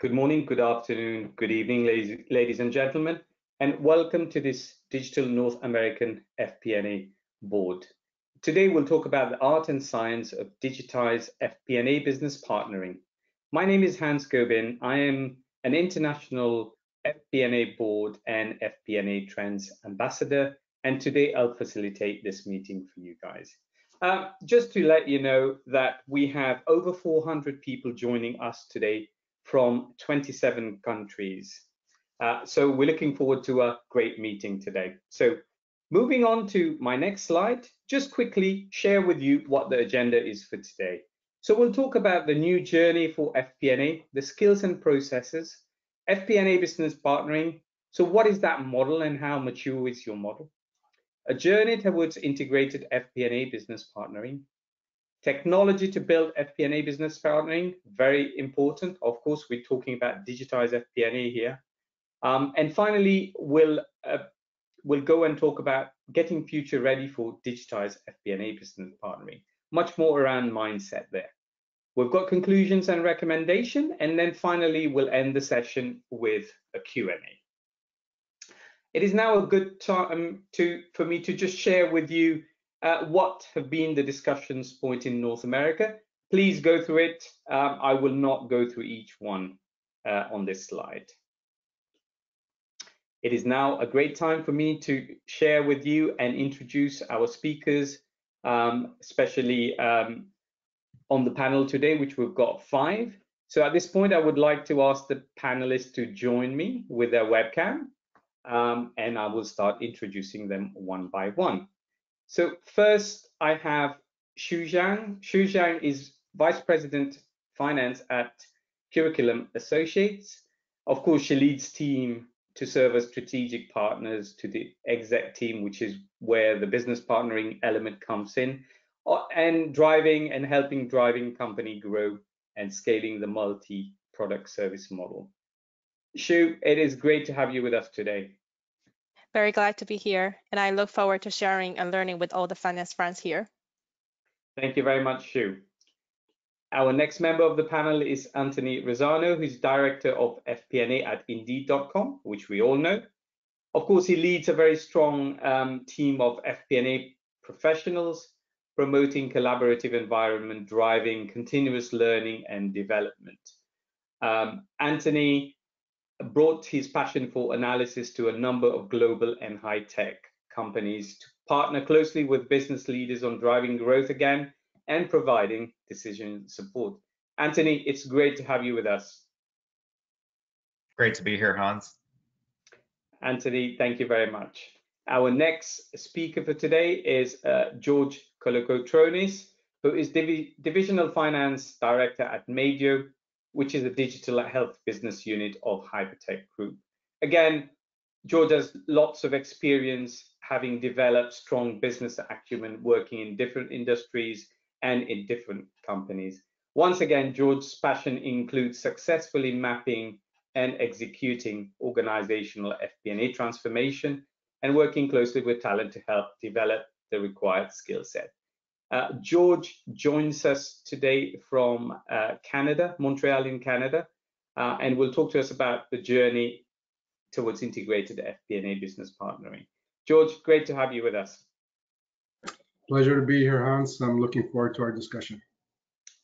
Good morning, good afternoon, good evening, ladies, ladies and gentlemen, and welcome to this Digital North American FP&A board. Today we'll talk about the art and science of digitized FP&A business partnering. My name is Hans Gobin. I am an international FP&A board and FP&A trends ambassador, and today I'll facilitate this meeting for you guys. Uh, just to let you know that we have over 400 people joining us today from 27 countries. Uh, so we're looking forward to a great meeting today. So moving on to my next slide, just quickly share with you what the agenda is for today. So we'll talk about the new journey for FP&A, the skills and processes, FP&A business partnering. So what is that model and how mature is your model? A journey towards integrated FP&A business partnering, Technology to build FP&A business partnering, very important. Of course, we're talking about digitized FP&A here. Um, and finally, we'll, uh, we'll go and talk about getting future ready for digitized FP&A business partnering. Much more around mindset there. We've got conclusions and recommendation, and then finally, we'll end the session with a Q&A. It is now a good time to, for me to just share with you uh, what have been the discussions point in North America. Please go through it. Um, I will not go through each one uh, on this slide. It is now a great time for me to share with you and introduce our speakers, um, especially um, on the panel today, which we've got five. So at this point, I would like to ask the panelists to join me with their webcam, um, and I will start introducing them one by one. So first, I have Xu Zhang. Xu Zhang is Vice President Finance at Curriculum Associates. Of course, she leads team to serve as strategic partners to the exec team, which is where the business partnering element comes in, uh, and driving and helping driving company grow and scaling the multi-product service model. Xu, it is great to have you with us today. Very glad to be here, and I look forward to sharing and learning with all the finance friends here. Thank you very much, Xu. Our next member of the panel is Anthony Rosano, who's director of FP&A at Indeed.com, which we all know. Of course, he leads a very strong um, team of FP&A professionals, promoting collaborative environment, driving continuous learning and development. Um, Anthony brought his passion for analysis to a number of global and high tech companies to partner closely with business leaders on driving growth again and providing decision support. Anthony, it's great to have you with us. Great to be here, Hans. Anthony, thank you very much. Our next speaker for today is uh, George Kolokotronis, who is Divi Divisional Finance Director at Medeo, which is a digital health business unit of Hypertec Group. Again, George has lots of experience having developed strong business acumen working in different industries and in different companies. Once again, George's passion includes successfully mapping and executing organizational FP&A transformation and working closely with talent to help develop the required skill set. Uh, George joins us today from uh, Canada, Montreal in Canada, uh, and will talk to us about the journey towards integrated FP&A business partnering. George, great to have you with us. Pleasure to be here, Hans. I'm looking forward to our discussion.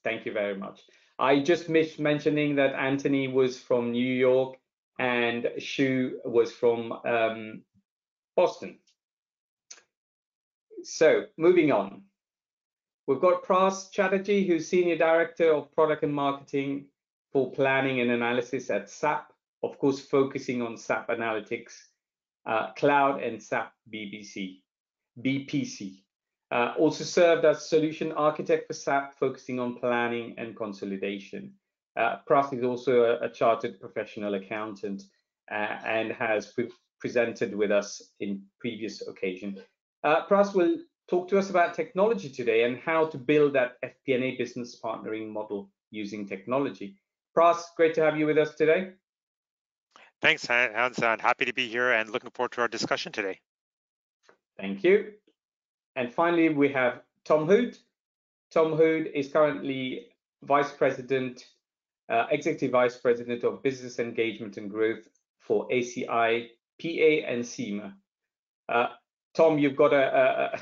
Thank you very much. I just missed mentioning that Anthony was from New York and Xu was from um, Boston. So moving on. We've got Pras Chatterjee, who's Senior Director of Product and Marketing for Planning and Analysis at SAP, of course, focusing on SAP Analytics, uh, Cloud and SAP BBC, BPC. Uh, also served as Solution Architect for SAP, focusing on planning and consolidation. Uh, Pras is also a, a chartered professional accountant uh, and has pre presented with us in previous occasion. Uh, Pras will talk to us about technology today and how to build that FP&A business partnering model using technology. Pras, great to have you with us today. Thanks, Hans. I'm happy to be here and looking forward to our discussion today. Thank you. And finally, we have Tom Hood. Tom Hood is currently Vice President uh, Executive Vice President of Business Engagement and Growth for ACI, PA, and CIMA. Uh, Tom, you've got a, a,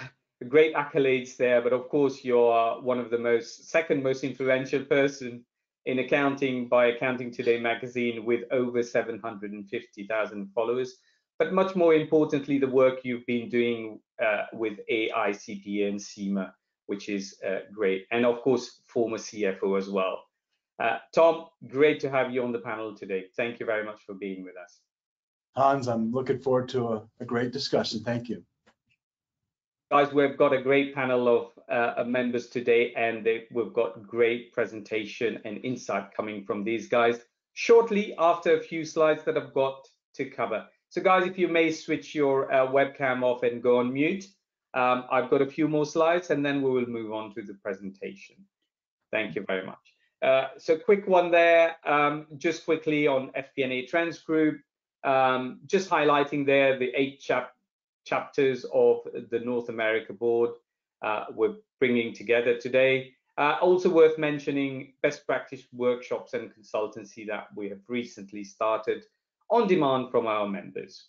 great accolades there, but of course you're one of the most second most influential person in accounting by Accounting Today magazine with over 750,000 followers. But much more importantly, the work you've been doing uh, with AICPA and CIMA, which is uh, great. And of course, former CFO as well. Uh, Tom, great to have you on the panel today. Thank you very much for being with us. Hans, I'm looking forward to a, a great discussion. Thank you. Guys, we've got a great panel of uh, members today, and they, we've got great presentation and insight coming from these guys shortly after a few slides that I've got to cover. So guys, if you may switch your uh, webcam off and go on mute, um, I've got a few more slides and then we will move on to the presentation. Thank you very much. Uh, so quick one there, um, just quickly on FP&A Trends Group, um, just highlighting there the eight chap chapters of the North America board uh, we're bringing together today. Uh, also worth mentioning best practice workshops and consultancy that we have recently started on demand from our members.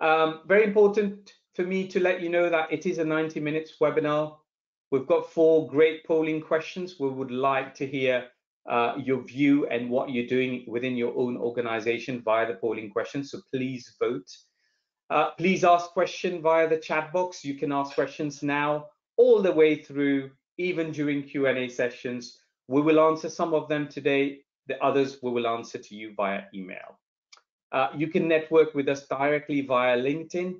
Um, very important for me to let you know that it is a 90 minutes webinar. We've got four great polling questions. We would like to hear uh, your view and what you're doing within your own organization via the polling questions. So please vote. Uh, please ask questions via the chat box. You can ask questions now all the way through, even during Q&A sessions. We will answer some of them today. The others we will answer to you via email. Uh, you can network with us directly via LinkedIn.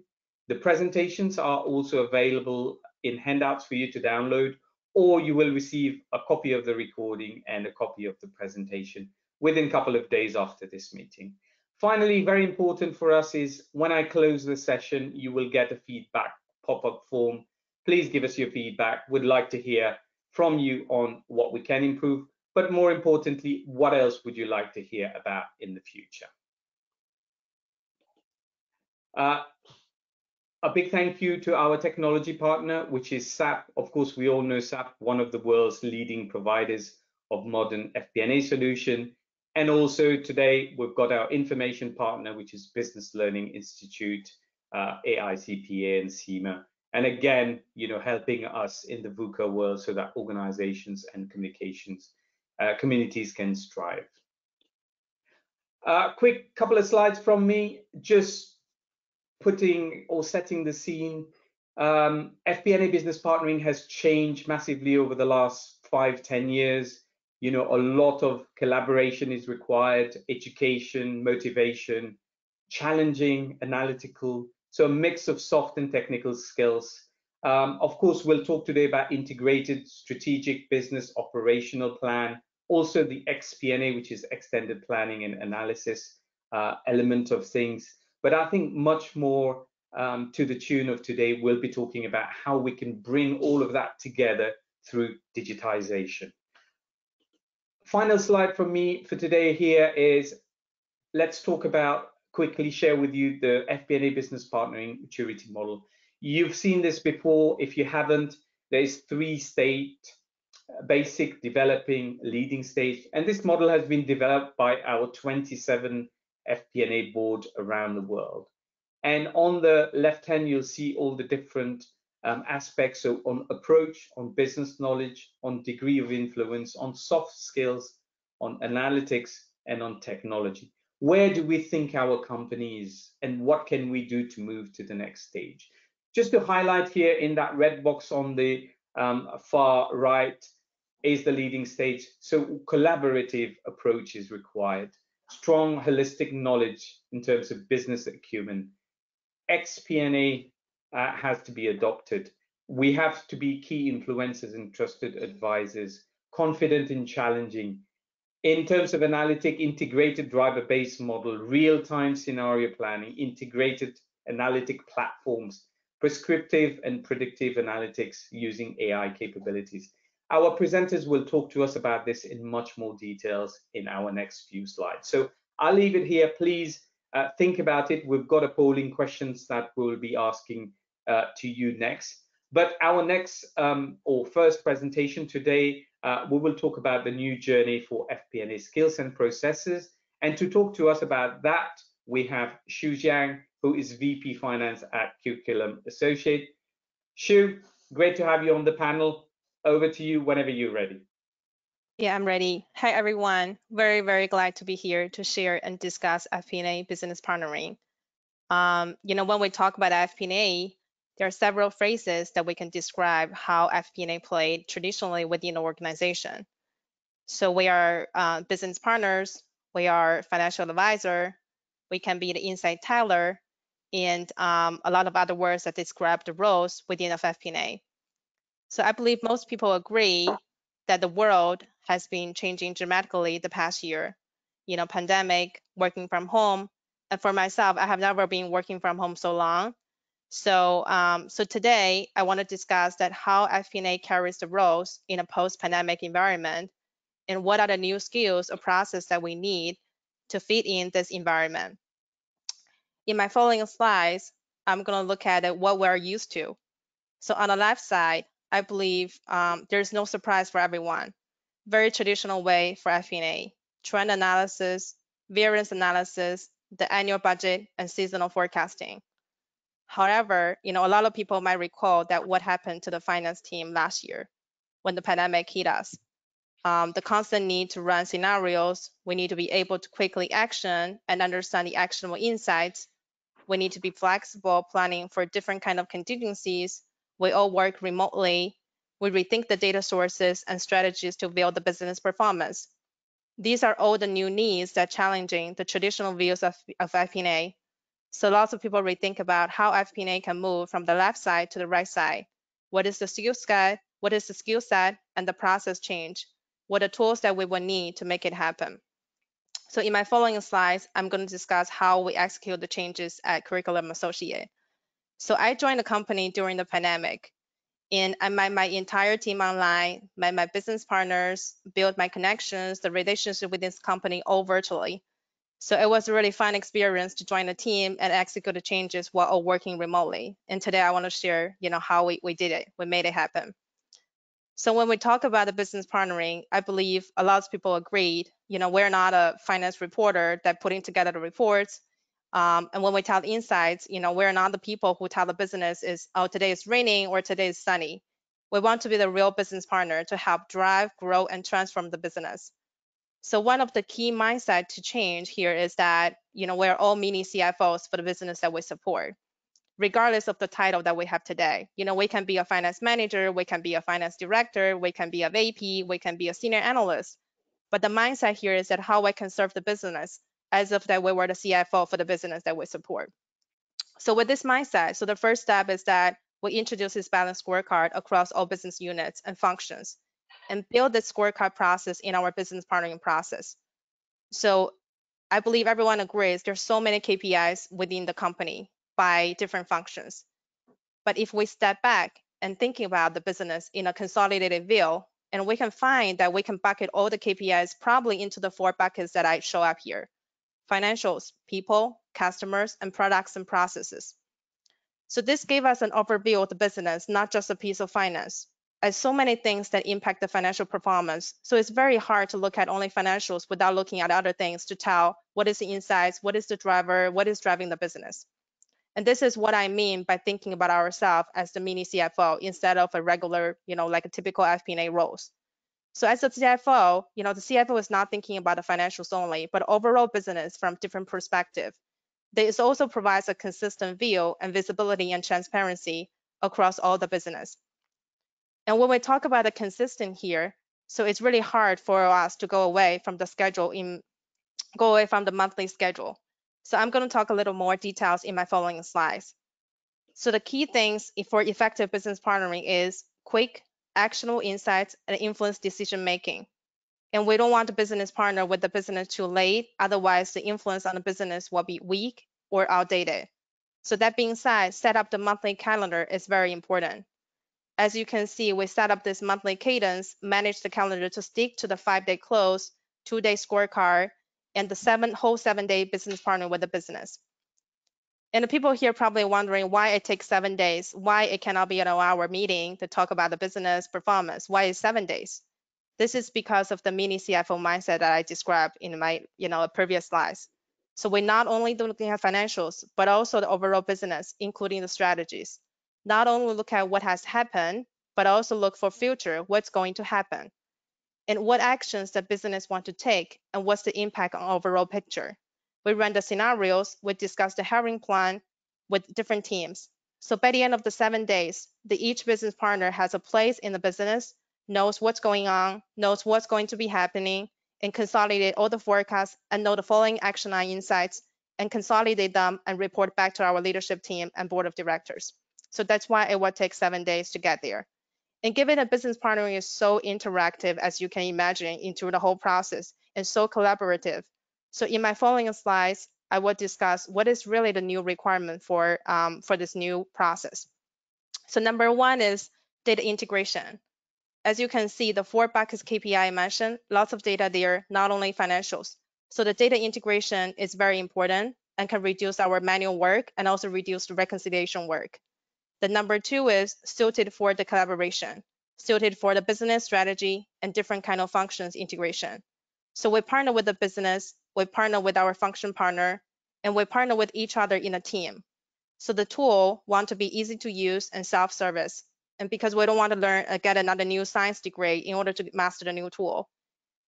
The presentations are also available in handouts for you to download, or you will receive a copy of the recording and a copy of the presentation within a couple of days after this meeting. Finally, very important for us is when I close the session, you will get a feedback pop-up form. Please give us your feedback. We'd like to hear from you on what we can improve, but more importantly, what else would you like to hear about in the future? Uh, a big thank you to our technology partner, which is SAP. Of course, we all know SAP, one of the world's leading providers of modern FP&A solution. And also today we've got our information partner, which is Business Learning Institute, uh, AICPA and CIMA. And again, you know, helping us in the VUCA world so that organizations and communications uh, communities can strive. A uh, quick couple of slides from me, just putting or setting the scene. Um, FP&A business partnering has changed massively over the last five, ten years you know a lot of collaboration is required education motivation challenging analytical so a mix of soft and technical skills. Um, of course we'll talk today about integrated strategic business operational plan also the XP&A which is extended planning and analysis uh, element of things. But i think much more um, to the tune of today we'll be talking about how we can bring all of that together through digitization final slide from me for today here is let's talk about quickly share with you the FP&A business partnering maturity model. You've seen this before. If you haven't, there's three state uh, basic, developing, leading stage. And this model has been developed by our 27 FP&A board around the world. And on the left hand, you'll see all the different um, aspects so on approach, on business knowledge, on degree of influence, on soft skills, on analytics, and on technology. Where do we think our company is and what can we do to move to the next stage? Just to highlight here in that red box on the um, far right is the leading stage. So collaborative approach is required. Strong holistic knowledge in terms of business acumen. XP&A uh, has to be adopted. We have to be key influencers and trusted advisors, confident in challenging. In terms of analytic, integrated driver-based model, real-time scenario planning, integrated analytic platforms, prescriptive and predictive analytics using AI capabilities. Our presenters will talk to us about this in much more details in our next few slides. So I'll leave it here. Please uh, think about it. We've got a polling questions that we'll be asking uh, to you next. But our next um, or first presentation today, uh, we will talk about the new journey for FP&A skills and processes. And to talk to us about that, we have Xu Zhang, who is VP Finance at Curriculum Associate. Xu, great to have you on the panel. Over to you whenever you're ready. Yeah, I'm ready. Hi, everyone. Very, very glad to be here to share and discuss FP&A business partnering. Um, you know, when we talk about FP&A, there are several phrases that we can describe how FP&A played traditionally within an organization. So we are uh, business partners, we are financial advisor, we can be the inside teller, and um, a lot of other words that describe the roles within of FP&A. So I believe most people agree that the world has been changing dramatically the past year. You know, pandemic, working from home, and for myself, I have never been working from home so long. So, um, so today I want to discuss that how FP&A carries the roles in a post-pandemic environment, and what are the new skills or process that we need to fit in this environment. In my following slides, I'm going to look at what we're used to. So on the left side, I believe um, there's no surprise for everyone. Very traditional way for FP&A, trend analysis, variance analysis, the annual budget, and seasonal forecasting. However, you know, a lot of people might recall that what happened to the finance team last year when the pandemic hit us. Um, the constant need to run scenarios, we need to be able to quickly action and understand the actionable insights. We need to be flexible, planning for different kind of contingencies. We all work remotely. We rethink the data sources and strategies to build the business performance. These are all the new needs that challenging the traditional views of, of so lots of people rethink about how FP&A can move from the left side to the right side. What is the skill set? What is the skill set and the process change? What are tools that we will need to make it happen? So in my following slides, I'm going to discuss how we execute the changes at Curriculum Associate. So I joined the company during the pandemic and I met my entire team online, met my business partners, built my connections, the relationship with this company all virtually. So it was a really fun experience to join the team and execute the changes while all working remotely. And today I want to share, you know, how we, we did it, we made it happen. So when we talk about the business partnering, I believe a lot of people agreed, you know, we're not a finance reporter that putting together the reports. Um, and when we tell insights, you know, we're not the people who tell the business is, oh, today is raining or today is sunny. We want to be the real business partner to help drive, grow, and transform the business. So one of the key mindset to change here is that, you know, we're all mini CFOs for the business that we support, regardless of the title that we have today. You know, we can be a finance manager, we can be a finance director, we can be a VP, we can be a senior analyst. But the mindset here is that how I can serve the business as if that we were the CFO for the business that we support. So with this mindset, so the first step is that we introduce this balanced scorecard across all business units and functions and build the scorecard process in our business partnering process. So I believe everyone agrees there's so many KPIs within the company by different functions. But if we step back and thinking about the business in a consolidated view, and we can find that we can bucket all the KPIs probably into the four buckets that I show up here. Financials, people, customers, and products and processes. So this gave us an overview of the business, not just a piece of finance as so many things that impact the financial performance. So it's very hard to look at only financials without looking at other things to tell what is the insights, what is the driver, what is driving the business. And this is what I mean by thinking about ourselves as the mini CFO instead of a regular, you know, like a typical FP&A roles. So as a CFO, you know, the CFO is not thinking about the financials only, but overall business from different perspective. This also provides a consistent view and visibility and transparency across all the business. And when we talk about the consistent here, so it's really hard for us to go away from the schedule in go away from the monthly schedule. So I'm going to talk a little more details in my following slides. So the key things for effective business partnering is quick, actionable insights and influence decision making. And we don't want the business partner with the business too late, otherwise the influence on the business will be weak or outdated. So that being said, set up the monthly calendar is very important. As you can see, we set up this monthly cadence, manage the calendar to stick to the five-day close, two-day scorecard, and the seven whole seven-day business partner with the business. And the people here probably wondering why it takes seven days, why it cannot be an hour meeting to talk about the business performance, why is seven days? This is because of the mini CFO mindset that I described in my you know previous slides. So we're not only looking at financials, but also the overall business, including the strategies. Not only look at what has happened, but also look for future, what's going to happen, and what actions the business want to take, and what's the impact on overall picture. We run the scenarios, we discuss the hiring plan with different teams. So by the end of the seven days, the each business partner has a place in the business knows what's going on, knows what's going to be happening, and consolidate all the forecasts and know the following action line insights and consolidate them and report back to our leadership team and board of directors. So that's why it will take seven days to get there. And given that business partnering is so interactive, as you can imagine, into the whole process and so collaborative. So in my following slides, I will discuss what is really the new requirement for, um, for this new process. So number one is data integration as you can see, the four buckets KPI mentioned, lots of data there, not only financials. So the data integration is very important and can reduce our manual work and also reduce the reconciliation work. The number two is suited for the collaboration, suited for the business strategy and different kind of functions integration. So we partner with the business, we partner with our function partner, and we partner with each other in a team. So the tool want to be easy to use and self-service and because we don't want to learn uh, get another new science degree in order to master the new tool.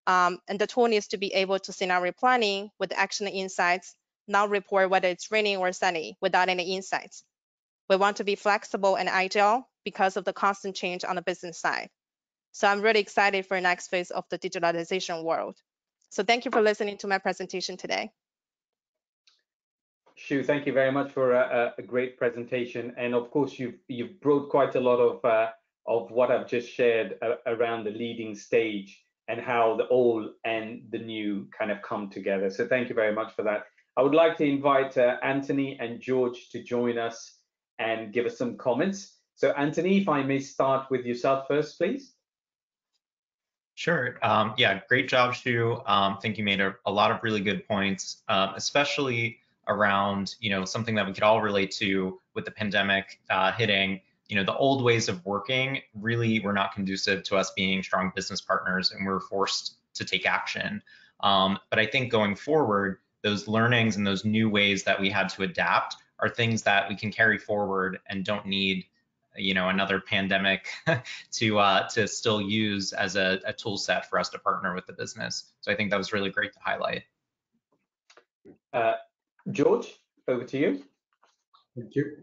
Um, and the tool needs to be able to scenario planning with action insights, not report whether it's raining or sunny without any insights. We want to be flexible and agile because of the constant change on the business side. So I'm really excited for the next phase of the digitalization world. So thank you for listening to my presentation today. Xu, thank you very much for a, a, great presentation. And of course, you've, you've brought quite a lot of, uh, of what I've just shared uh, around the leading stage and how the old and the new kind of come together. So thank you very much for that. I would like to invite uh, Anthony and George to join us and give us some comments. So Anthony, if I may start with yourself first, please. Sure. Um, yeah, great job, Xu. Um, I think you made a, a lot of really good points, um, especially around you know something that we could all relate to with the pandemic uh, hitting you know the old ways of working really were not conducive to us being strong business partners and we were forced to take action um, but i think going forward those learnings and those new ways that we had to adapt are things that we can carry forward and don't need you know another pandemic to uh, to still use as a, a tool set for us to partner with the business so i think that was really great to highlight uh, George, over to you. Thank you.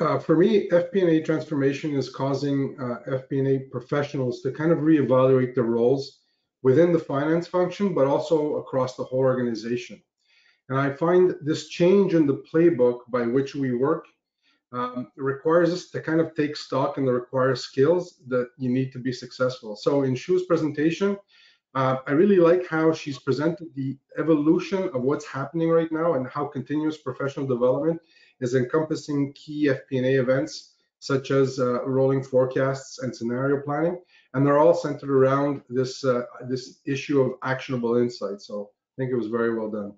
Uh, for me, FP&A transformation is causing uh, FP&A professionals to kind of reevaluate their roles within the finance function, but also across the whole organization. And I find this change in the playbook by which we work um, requires us to kind of take stock in the required skills that you need to be successful. So in Xu's presentation, uh, I really like how she's presented the evolution of what's happening right now and how continuous professional development is encompassing key FP&A events such as uh, rolling forecasts and scenario planning, and they're all centered around this uh, this issue of actionable insights. So I think it was very well done.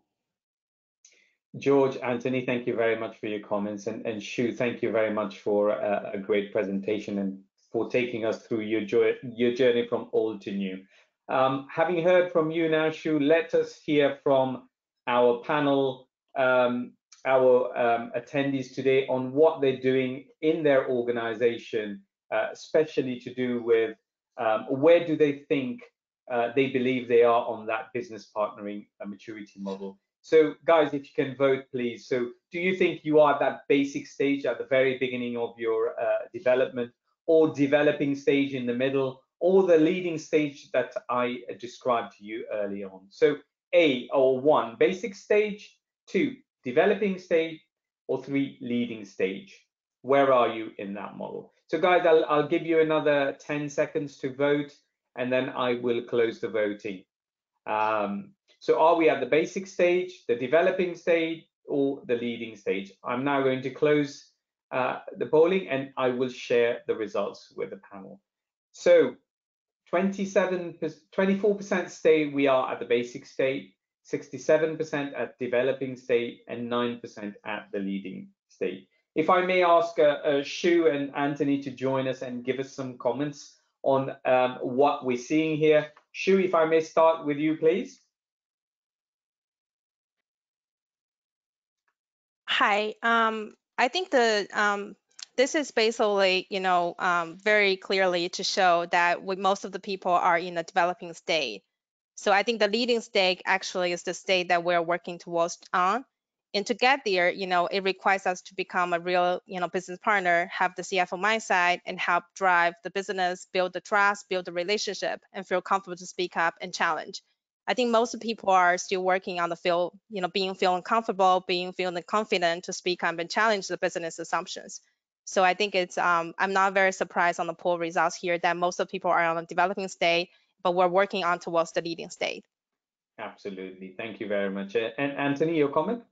George, Anthony, thank you very much for your comments, and and Xu, thank you very much for a, a great presentation and for taking us through your joy, your journey from old to new. Um, having heard from you now, Xu, let us hear from our panel, um, our um, attendees today on what they're doing in their organization, uh, especially to do with um, where do they think uh, they believe they are on that business partnering uh, maturity model. So guys, if you can vote, please. So do you think you are at that basic stage at the very beginning of your uh, development or developing stage in the middle or the leading stage that I described to you early on. So A or one, basic stage, two, developing stage, or three, leading stage. Where are you in that model? So guys, I'll, I'll give you another 10 seconds to vote and then I will close the voting. Um, so are we at the basic stage, the developing stage, or the leading stage? I'm now going to close uh, the polling and I will share the results with the panel. So 27 24% say we are at the basic state 67% at developing state, and 9% at the leading state. If I may ask uh, uh, Xu and Anthony to join us and give us some comments on um, what we're seeing here. Xu, if I may start with you, please. Hi. Um, I think the um, this is basically, you know, um, very clearly to show that we, most of the people are in a developing state. So I think the leading state actually is the state that we're working towards on. And to get there, you know, it requires us to become a real, you know, business partner, have the CFO mindset, and help drive the business, build the trust, build the relationship, and feel comfortable to speak up and challenge. I think most people are still working on the field, you know, being feeling comfortable, being feeling confident to speak up and challenge the business assumptions. So I think it's, um, I'm not very surprised on the poll results here that most of people are on a developing state, but we're working on towards the leading state. Absolutely. Thank you very much. And Anthony, your comment?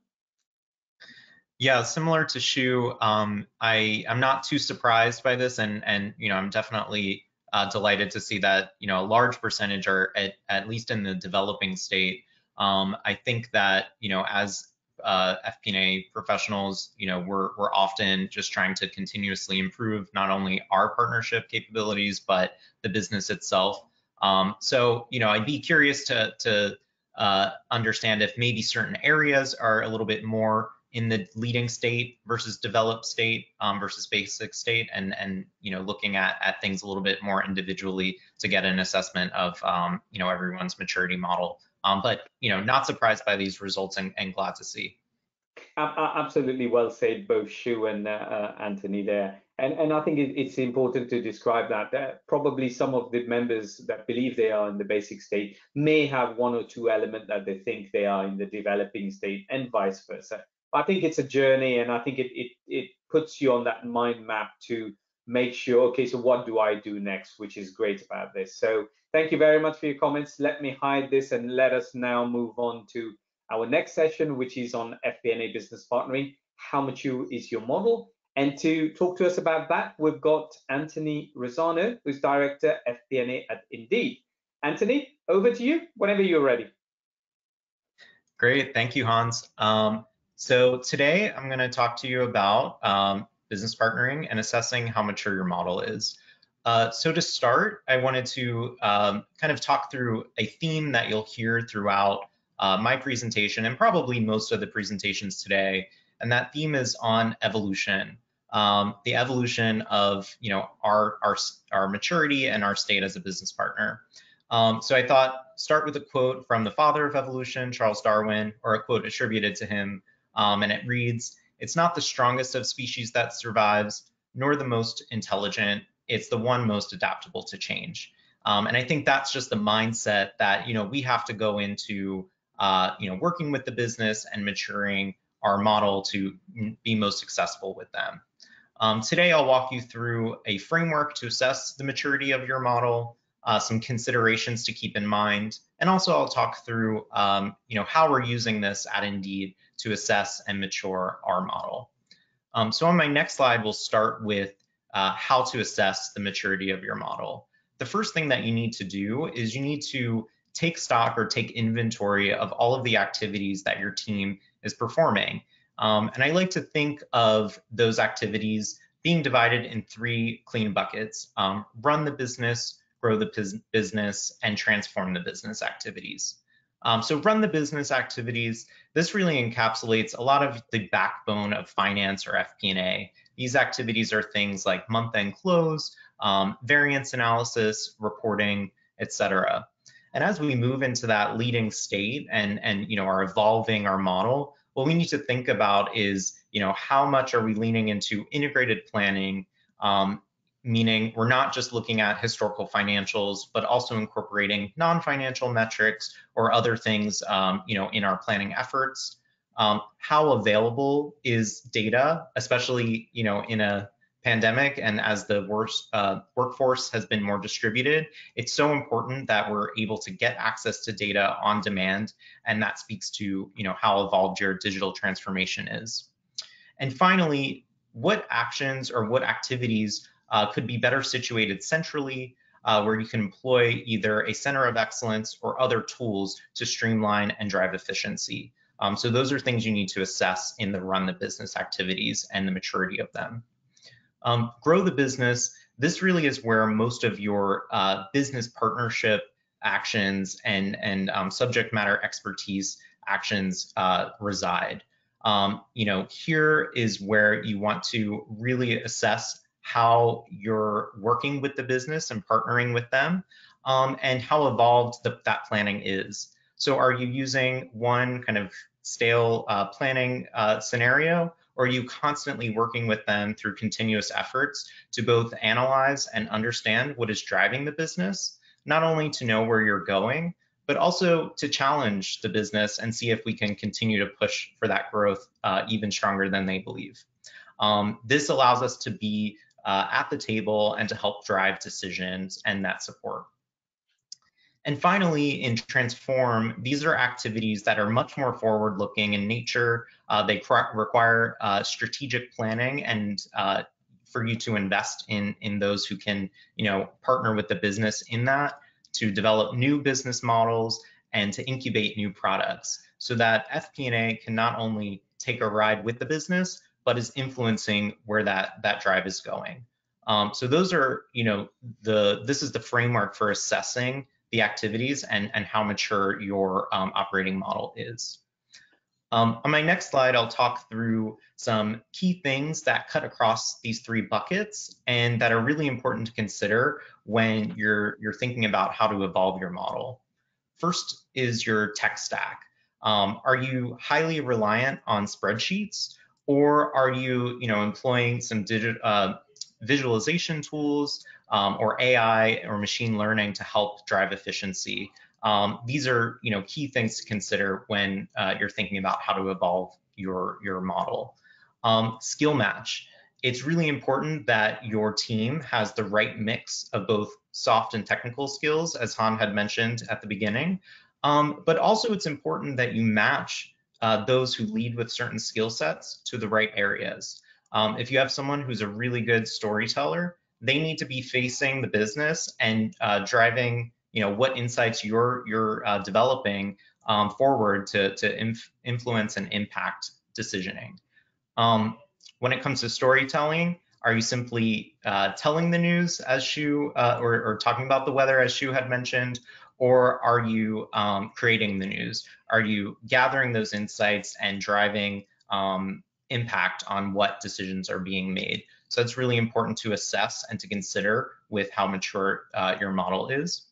Yeah, similar to Xu, um, I I'm not too surprised by this, and and you know I'm definitely uh, delighted to see that you know a large percentage are at, at least in the developing state. Um, I think that you know as uh, FP&A professionals, you know we're we're often just trying to continuously improve not only our partnership capabilities but the business itself. Um, so you know I'd be curious to to uh, understand if maybe certain areas are a little bit more in the leading state versus developed state um, versus basic state and and you know looking at at things a little bit more individually to get an assessment of um, you know everyone's maturity model. Um, but you know not surprised by these results and, and glad to see. Absolutely well said both Xu and uh, uh, Anthony there. And and I think it, it's important to describe that that probably some of the members that believe they are in the basic state may have one or two element that they think they are in the developing state and vice versa I think it's a journey, and I think it it it puts you on that mind map to make sure. Okay, so what do I do next? Which is great about this. So thank you very much for your comments. Let me hide this and let us now move on to our next session, which is on FP&A business partnering. How mature is your model? And to talk to us about that, we've got Anthony Rosano, who's Director FP&A at Indeed. Anthony, over to you whenever you're ready. Great, thank you, Hans. Um, so today I'm going to talk to you about um, business partnering and assessing how mature your model is. Uh, so to start, I wanted to um, kind of talk through a theme that you'll hear throughout uh, my presentation and probably most of the presentations today, and that theme is on evolution. Um, the evolution of you know our, our our maturity and our state as a business partner. Um, so I thought start with a quote from the father of evolution, Charles Darwin, or a quote attributed to him um, and it reads, it's not the strongest of species that survives, nor the most intelligent. It's the one most adaptable to change. Um, and I think that's just the mindset that, you know, we have to go into, uh, you know, working with the business and maturing our model to be most successful with them. Um, today, I'll walk you through a framework to assess the maturity of your model, uh, some considerations to keep in mind, and also I'll talk through, um, you know, how we're using this at Indeed to assess and mature our model. Um, so on my next slide, we'll start with uh, how to assess the maturity of your model. The first thing that you need to do is you need to take stock or take inventory of all of the activities that your team is performing. Um, and I like to think of those activities being divided in three clean buckets, um, run the business, grow the business, and transform the business activities. Um, so run the business activities. This really encapsulates a lot of the backbone of finance or FP&A. These activities are things like month-end close, um, variance analysis, reporting, etc. And as we move into that leading state and and you know are evolving our model, what we need to think about is you know how much are we leaning into integrated planning, um, meaning we're not just looking at historical financials, but also incorporating non-financial metrics or other things, um, you know, in our planning efforts. Um, how available is data, especially, you know, in a pandemic and as the worst, uh, workforce has been more distributed, it's so important that we're able to get access to data on demand, and that speaks to, you know, how evolved your digital transformation is. And finally, what actions or what activities uh, could be better situated centrally uh, where you can employ either a center of excellence or other tools to streamline and drive efficiency. Um, so those are things you need to assess in the run the business activities and the maturity of them. Um, grow the business. This really is where most of your uh, business partnership actions and, and um, subject matter expertise actions uh, reside. Um, you know, here is where you want to really assess how you're working with the business and partnering with them um, and how evolved the, that planning is. So are you using one kind of stale uh, planning uh, scenario or are you constantly working with them through continuous efforts to both analyze and understand what is driving the business, not only to know where you're going, but also to challenge the business and see if we can continue to push for that growth uh, even stronger than they believe. Um, this allows us to be uh, at the table and to help drive decisions and that support. And finally, in Transform, these are activities that are much more forward looking in nature. Uh, they require uh, strategic planning and uh, for you to invest in, in those who can, you know, partner with the business in that to develop new business models and to incubate new products so that FP&A can not only take a ride with the business, but is influencing where that, that drive is going. Um, so those are, you know, the this is the framework for assessing the activities and, and how mature your um, operating model is. Um, on my next slide, I'll talk through some key things that cut across these three buckets and that are really important to consider when you're, you're thinking about how to evolve your model. First is your tech stack. Um, are you highly reliant on spreadsheets or are you, you know, employing some digital uh, visualization tools um, or AI or machine learning to help drive efficiency? Um, these are you know key things to consider when uh, you're thinking about how to evolve your your model. Um, skill match. It's really important that your team has the right mix of both soft and technical skills, as Han had mentioned at the beginning. Um, but also it's important that you match uh, those who lead with certain skill sets to the right areas. Um, if you have someone who's a really good storyteller, they need to be facing the business and uh, driving you know what insights you're you're uh, developing um, forward to to inf influence and impact decisioning. Um, when it comes to storytelling, are you simply uh, telling the news as Xu uh, or, or, talking about the weather as Xu had mentioned, or are you um, creating the news? Are you gathering those insights and driving um, impact on what decisions are being made? So it's really important to assess and to consider with how mature uh, your model is.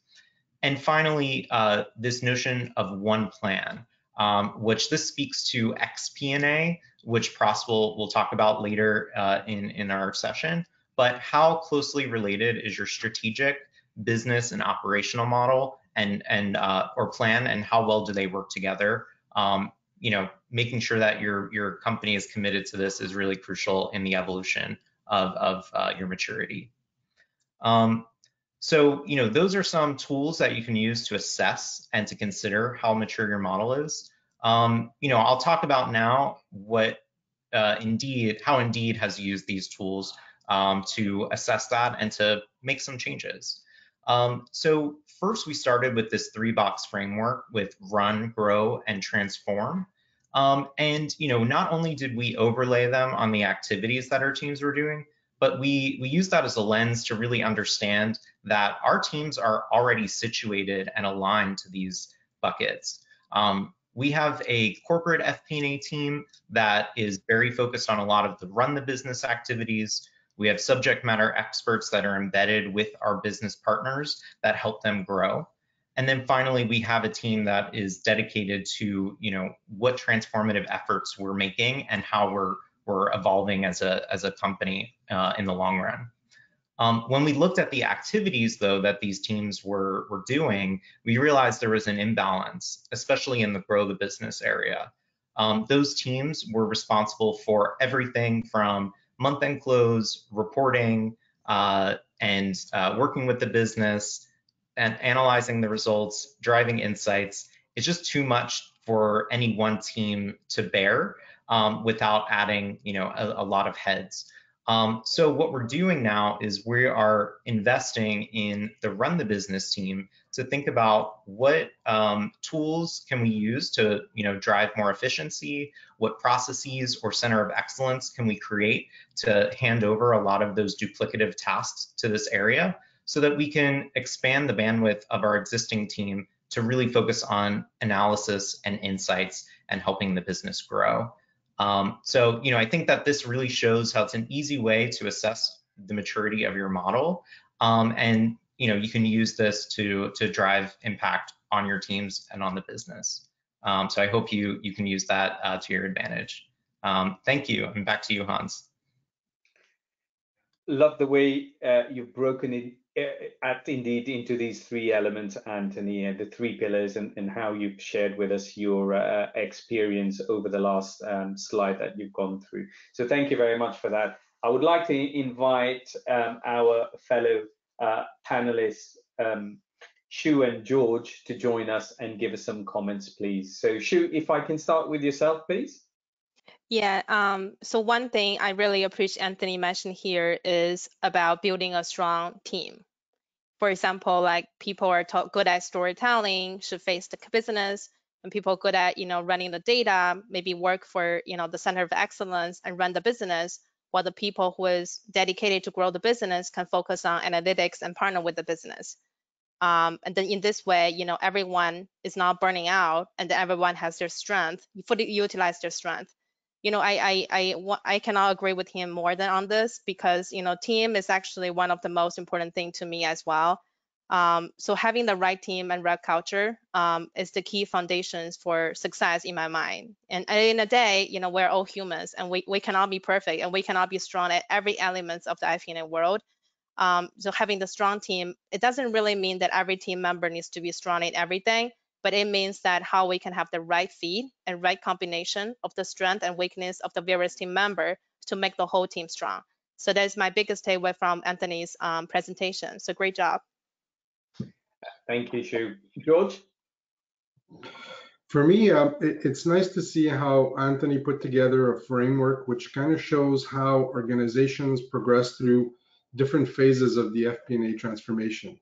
And finally, uh, this notion of one plan, um, which this speaks to XP&A, which will, will talk about later uh, in, in our session. But how closely related is your strategic, business, and operational model and, and uh, or plan, and how well do they work together? Um, you know, making sure that your, your company is committed to this is really crucial in the evolution of, of uh, your maturity. Um, so, you know, those are some tools that you can use to assess and to consider how mature your model is. Um, you know, I'll talk about now what uh, Indeed, how Indeed has used these tools um, to assess that and to make some changes. Um, so first we started with this three box framework with run, grow, and transform. Um, and, you know, not only did we overlay them on the activities that our teams were doing, but we, we use that as a lens to really understand that our teams are already situated and aligned to these buckets. Um, we have a corporate FP&A team that is very focused on a lot of the run the business activities. We have subject matter experts that are embedded with our business partners that help them grow. And then finally, we have a team that is dedicated to, you know, what transformative efforts we're making and how we're we're evolving as a as a company uh, in the long run. Um, when we looked at the activities, though, that these teams were were doing, we realized there was an imbalance, especially in the grow the business area. Um, those teams were responsible for everything from month-end close, reporting, uh, and uh, working with the business and analyzing the results, driving insights. It's just too much for any one team to bear um, without adding, you know, a, a lot of heads. Um, so what we're doing now is we are investing in the run the business team to think about what um, tools can we use to you know drive more efficiency, what processes or center of excellence can we create to hand over a lot of those duplicative tasks to this area so that we can expand the bandwidth of our existing team to really focus on analysis and insights and helping the business grow. Um, so, you know, I think that this really shows how it's an easy way to assess the maturity of your model. Um, and, you know, you can use this to, to drive impact on your teams and on the business. Um, so I hope you, you can use that uh, to your advantage. Um, thank you. And back to you, Hans. Love the way uh, you've broken it at indeed into these three elements, Anthony, and the three pillars, and, and how you've shared with us your uh, experience over the last um, slide that you've gone through. So thank you very much for that. I would like to invite um, our fellow uh, panelists, um, Xu and George, to join us and give us some comments, please. So Xu, if I can start with yourself, please. Yeah, um, so one thing I really appreciate Anthony mentioned here is about building a strong team. For example, like people are good at storytelling, should face the business, and people good at you know running the data, maybe work for you know the center of excellence and run the business, while the people who is dedicated to grow the business can focus on analytics and partner with the business. Um, and then in this way, you know, everyone is not burning out, and everyone has their strength, fully utilize their strength you know, I, I, I, I cannot agree with him more than on this because, you know, team is actually one of the most important thing to me as well. Um, so having the right team and right culture um, is the key foundations for success in my mind. And in a day, you know, we're all humans and we, we cannot be perfect and we cannot be strong at every element of the FP&A world. Um, so having the strong team, it doesn't really mean that every team member needs to be strong in everything, but it means that how we can have the right feed and right combination of the strength and weakness of the various team member to make the whole team strong. So that's my biggest takeaway from Anthony's um, presentation. So great job. Thank you, Xu. George? For me, uh, it, it's nice to see how Anthony put together a framework which kind of shows how organizations progress through different phases of the FP&A transformation.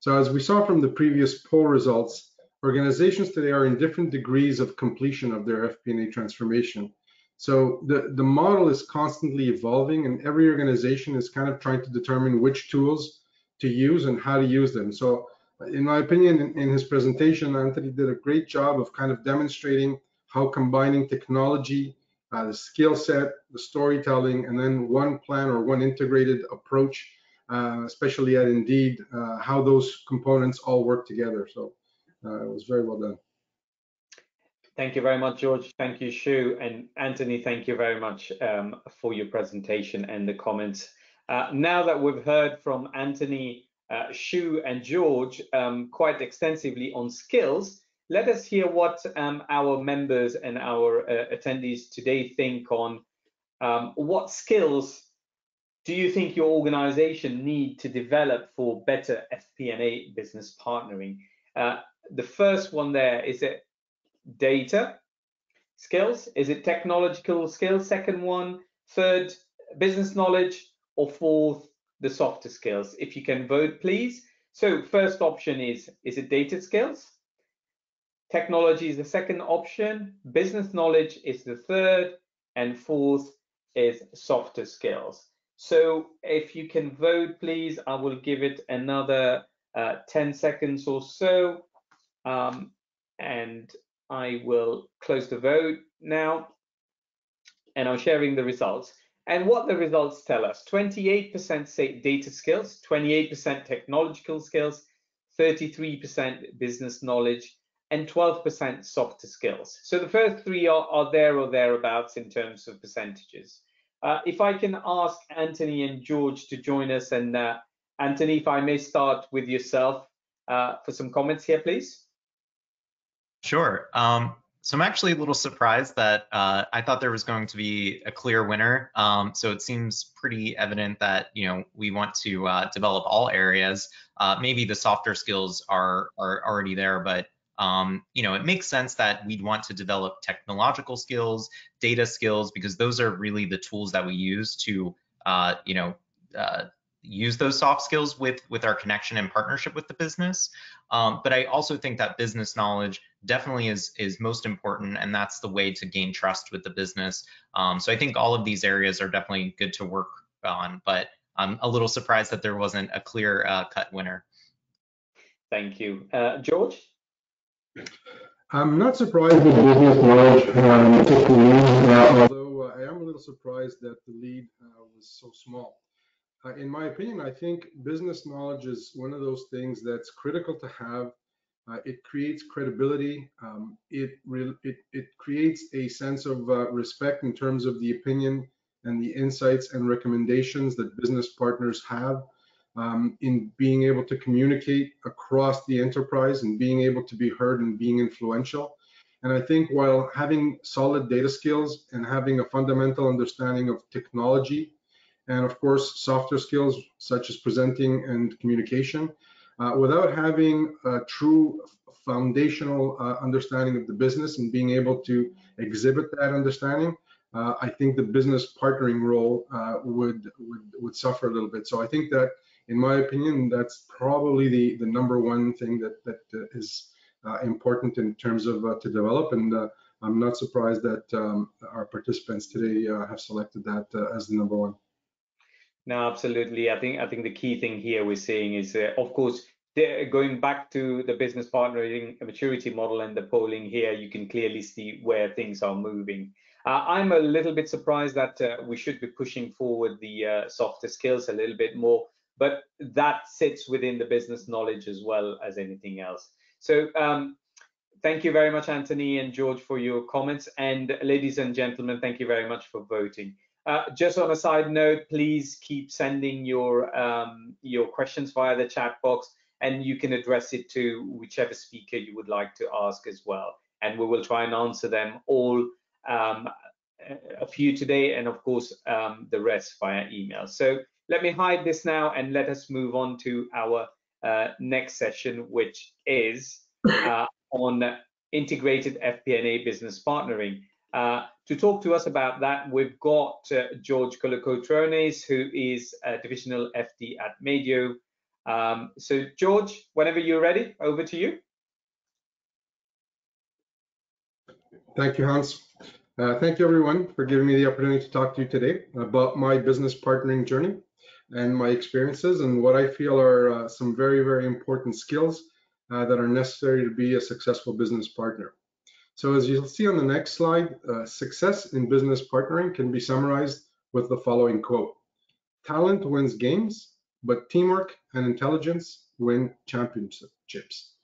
So as we saw from the previous poll results, organizations today are in different degrees of completion of their FP&A transformation. So the, the model is constantly evolving and every organization is kind of trying to determine which tools to use and how to use them. So in my opinion, in, in his presentation, Anthony did a great job of kind of demonstrating how combining technology, uh, the skill set, the storytelling, and then one plan or one integrated approach, uh, especially at Indeed, uh, how those components all work together. So it was very well done. Thank you very much, George. Thank you, Xu. And Anthony, thank you very much um, for your presentation and the comments. Uh, now that we've heard from Anthony, uh, Xu, and George um, quite extensively on skills, let us hear what um, our members and our uh, attendees today think on um, what skills do you think your organization need to develop for better FP&A business partnering? The first one there is it data skills? Is it technological skills? Second one, third, business knowledge, or fourth, the softer skills? If you can vote, please. So first option is, is it data skills? Technology is the second option. Business knowledge is the third. And fourth is softer skills. So if you can vote, please, I will give it another uh, 10 seconds or so. Um, and I will close the vote now. And I'm sharing the results. And what the results tell us 28% say data skills, 28% technological skills, 33% business knowledge, and 12% softer skills. So the first three are, are there or thereabouts in terms of percentages. Uh, if I can ask Anthony and George to join us, and uh, Anthony, if I may start with yourself uh, for some comments here, please. Sure. Um, so I'm actually a little surprised that uh, I thought there was going to be a clear winner. Um, so it seems pretty evident that you know we want to uh, develop all areas. Uh, maybe the softer skills are are already there, but um, you know it makes sense that we'd want to develop technological skills, data skills, because those are really the tools that we use to uh, you know, uh, use those soft skills with with our connection and partnership with the business. Um, but I also think that business knowledge definitely is is most important, and that's the way to gain trust with the business. Um, so I think all of these areas are definitely good to work on. But I'm a little surprised that there wasn't a clear uh, cut winner. Thank you, uh, George. I'm not surprised with business knowledge um, took the lead, uh, although uh, I am a little surprised that the lead uh, was so small. Uh, in my opinion, I think business knowledge is one of those things that's critical to have. Uh, it creates credibility. Um, it, it, it creates a sense of uh, respect in terms of the opinion and the insights and recommendations that business partners have um, in being able to communicate across the enterprise and being able to be heard and being influential. And I think while having solid data skills and having a fundamental understanding of technology and of course softer skills such as presenting and communication uh, without having a true foundational uh, understanding of the business and being able to exhibit that understanding uh, I think the business partnering role uh, would, would would suffer a little bit so I think that in my opinion that's probably the the number one thing that that uh, is uh, important in terms of to develop and I'm not surprised that um, our participants today have selected that as the number one. No, absolutely. I think I think the key thing here we're seeing is, uh, of course, going back to the business partnering maturity model and the polling here, you can clearly see where things are moving. Uh, I'm a little bit surprised that uh, we should be pushing forward the uh, softer skills a little bit more, but that sits within the business knowledge as well as anything else. So um, thank you very much, Anthony and George, for your comments. And ladies and gentlemen, thank you very much for voting. Uh, just on a side note, please keep sending your um, your questions via the chat box, and you can address it to whichever speaker you would like to ask as well. And we will try and answer them all, um, a few today, and of course um, the rest via email. So let me hide this now, and let us move on to our uh, next session, which is uh, on integrated FP&A business partnering. Uh, to talk to us about that, we've got uh, George Kolokotrones, who is a divisional FD at Medeo. Um, so George, whenever you're ready, over to you. Thank you, Hans. Uh, thank you, everyone, for giving me the opportunity to talk to you today about my business partnering journey and my experiences and what I feel are uh, some very, very important skills uh, that are necessary to be a successful business partner. So as you'll see on the next slide, uh, success in business partnering can be summarized with the following quote. Talent wins games, but teamwork and intelligence win championships.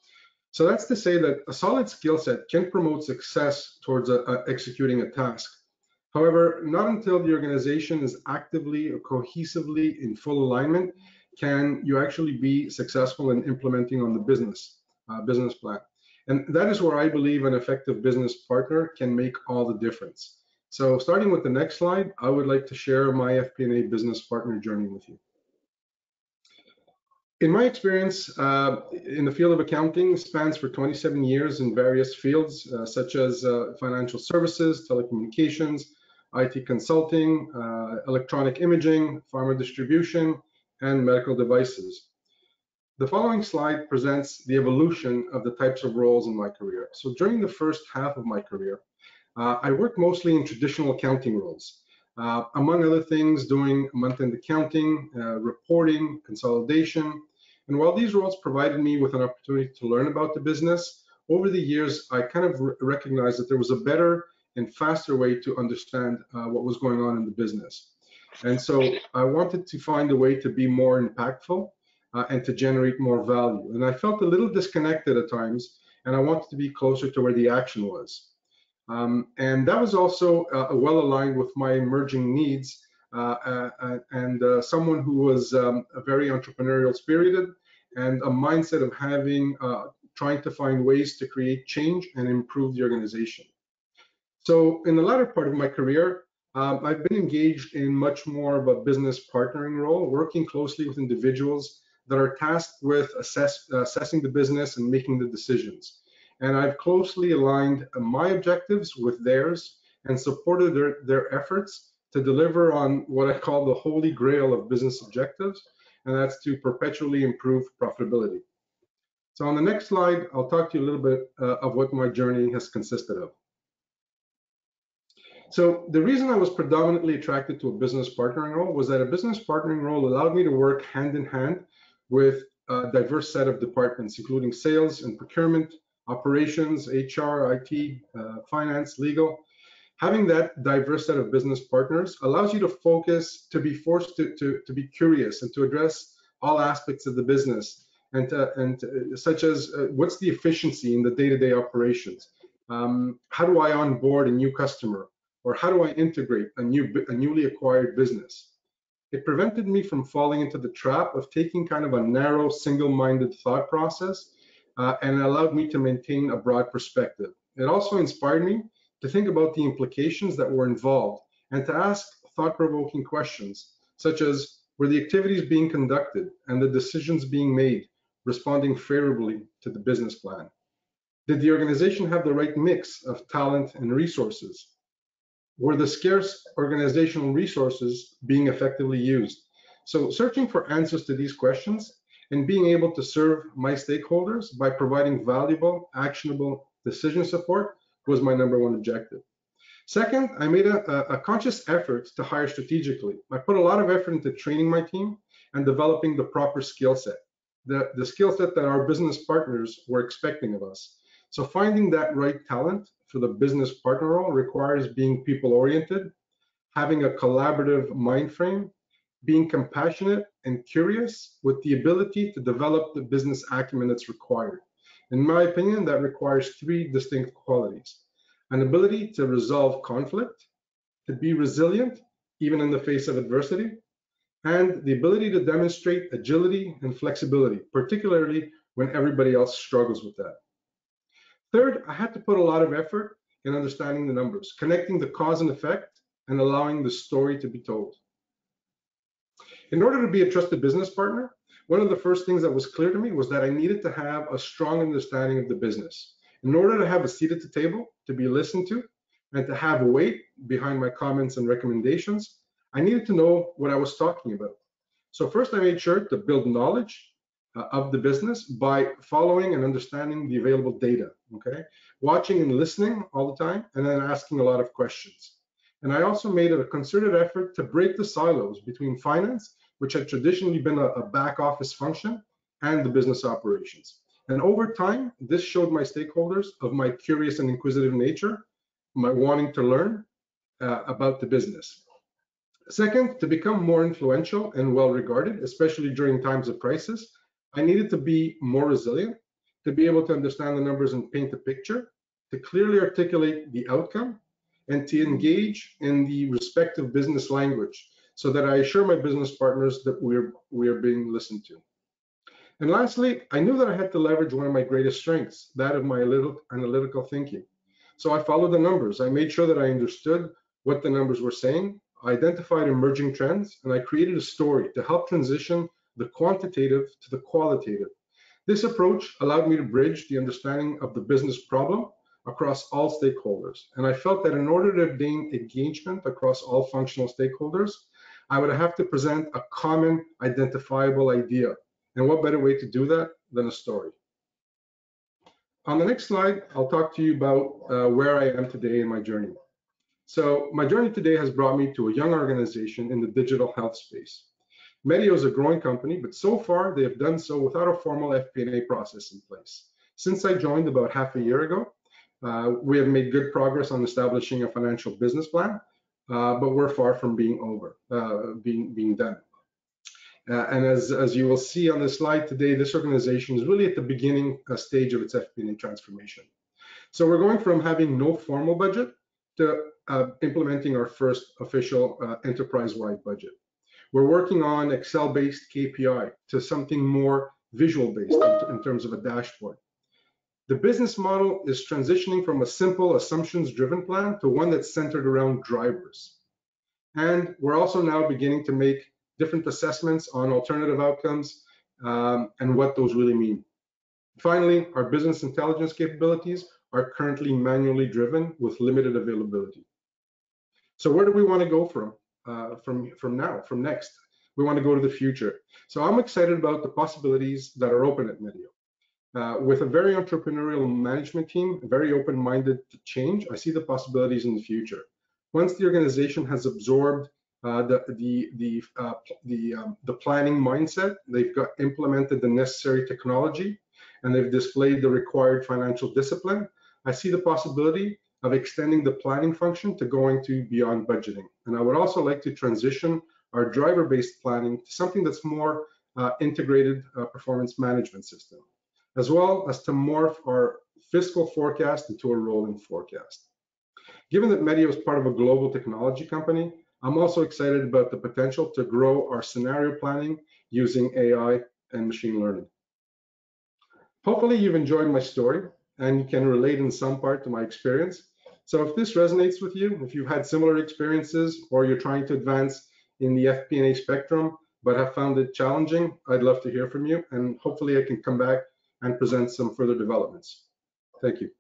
So that's to say that a solid skill set can promote success towards a, a executing a task. However, not until the organization is actively or cohesively in full alignment can you actually be successful in implementing on the business uh, business plan. And that is where I believe an effective business partner can make all the difference. So starting with the next slide, I would like to share my FP&A business partner journey with you. In my experience uh, in the field of accounting spans for 27 years in various fields uh, such as uh, financial services, telecommunications, IT consulting, uh, electronic imaging, pharma distribution, and medical devices. The following slide presents the evolution of the types of roles in my career. So during the first half of my career, uh, I worked mostly in traditional accounting roles, uh, among other things, doing month-end accounting, uh, reporting, consolidation. And while these roles provided me with an opportunity to learn about the business, over the years, I kind of recognized that there was a better and faster way to understand uh, what was going on in the business. And so I wanted to find a way to be more impactful uh, and to generate more value. And I felt a little disconnected at times, and I wanted to be closer to where the action was. Um, and that was also uh, well aligned with my emerging needs uh, uh, uh and uh, someone who was um, very entrepreneurial spirited and a mindset of having, trying to find ways to create change and improve the organization. So in the latter part of my career, um, I've been engaged in much more of a business partnering role, working closely with individuals that are tasked with assess, assessing the business and making the decisions. And I've closely aligned my objectives with theirs and supported their, their efforts to deliver on what I call the holy grail of business objectives, and that's to perpetually improve profitability. So on the next slide, I'll talk to you a little bit uh, of what my journey has consisted of. So the reason I was predominantly attracted to a business partnering role was that a business partnering role allowed me to work hand in hand with a diverse set of departments, including sales and procurement, operations, HR, IT, uh, finance, legal. Having that diverse set of business partners allows you to focus, to be forced to, to, to be curious and to address all aspects of the business and, uh, and uh, such as uh, what's the efficiency in the day-to-day -day operations? Um, how do I onboard a new customer? Or how do I integrate a, new, a newly acquired business? It prevented me from falling into the trap of taking kind of a narrow, single-minded thought process uh, and allowed me to maintain a broad perspective. It also inspired me to think about the implications that were involved and to ask thought-provoking questions, such as were the activities being conducted and the decisions being made responding favorably to the business plan? Did the organization have the right mix of talent and resources? Were the scarce organizational resources being effectively used? So searching for answers to these questions and being able to serve my stakeholders by providing valuable, actionable decision support was my number one objective. Second, I made a, a, conscious effort to hire strategically. I put a lot of effort into training my team and developing the proper skill set, the, the skill set that our business partners were expecting of us. So finding that right talent for the business partner role requires being people oriented, having a collaborative mind frame, being compassionate and curious with the ability to develop the business acumen that's required. In my opinion, that requires three distinct qualities. An ability to resolve conflict, to be resilient, even in the face of adversity, and the ability to demonstrate agility and flexibility, particularly when everybody else struggles with that. Third, I had to put a lot of effort in understanding the numbers, connecting the cause and effect, and allowing the story to be told. In order to be a trusted business partner, one of the first things that was clear to me was that I needed to have a strong understanding of the business. In order to have a seat at the table, to be listened to, and to have weight behind my comments and recommendations, I needed to know what I was talking about. So first I made sure to build knowledge of the business by following and understanding the available data, okay? Watching and listening all the time, and then asking a lot of questions. And I also made a concerted effort to break the silos between finance which had traditionally been a, a back office function, and the business operations. And over time, this showed my stakeholders of my curious and inquisitive nature, my wanting to learn uh, about the business. Second, to become more influential and well regarded, especially during times of crisis, I needed to be more resilient, to be able to understand the numbers and paint a picture, to clearly articulate the outcome, and to engage in the respective business language so that I assure my business partners that we're, we are being listened to. And lastly, I knew that I had to leverage one of my greatest strengths, that of my analytical thinking. So I followed the numbers. I made sure that I understood what the numbers were saying, I identified emerging trends, and I created a story to help transition the quantitative to the qualitative. This approach allowed me to bridge the understanding of the business problem across all stakeholders. And I felt that in order to gain engagement across all functional stakeholders, I would have to present a common identifiable idea. And what better way to do that than a story? On the next slide, I'll talk to you about uh, where I am today in my journey. So my journey today has brought me to a young organization in the digital health space. Medeo is a growing company, but so far they have done so without a formal FP&A process in place. Since I joined about half a year ago, uh, we have made good progress on establishing a financial business plan, uh, but we're far from being over, uh, being being done. Uh, and as, as you will see on the slide today, this organization is really at the beginning stage of its FP&A transformation. So we're going from having no formal budget to uh, implementing our first official uh, enterprise-wide budget. We're working on Excel-based KPI to something more visual-based in, in, terms of a dashboard. The business model is transitioning from a simple assumptions-driven plan to one that's centered around drivers. And we're also now beginning to make different assessments on alternative outcomes um, and what those really mean. Finally, our business intelligence capabilities are currently manually driven with limited availability. So where do we want to go from? Uh, from from now, from next. We want to go to the future. So I'm excited about the possibilities that are open at Medeo. Uh, with a very entrepreneurial management team, very open-minded to change, I see the possibilities in the future. Once the organization has absorbed uh, the the the uh, the um, the planning mindset, they've got implemented the necessary technology, and they've displayed the required financial discipline. I see the possibility of extending the planning function to going to beyond budgeting. And I would also like to transition our driver-based planning to something that's more uh, integrated uh, performance management system, as well as to morph our fiscal forecast into a rolling forecast. Given that Medeo is part of a global technology company, I'm also excited about the potential to grow our scenario planning using AI and machine learning. Hopefully you've enjoyed my story and you can relate in some part to my experience. So if this resonates with you, if you've had similar experiences or you're trying to advance in the FP&A spectrum but have found it challenging, I'd love to hear from you and hopefully I can come back and present some further developments. Thank you.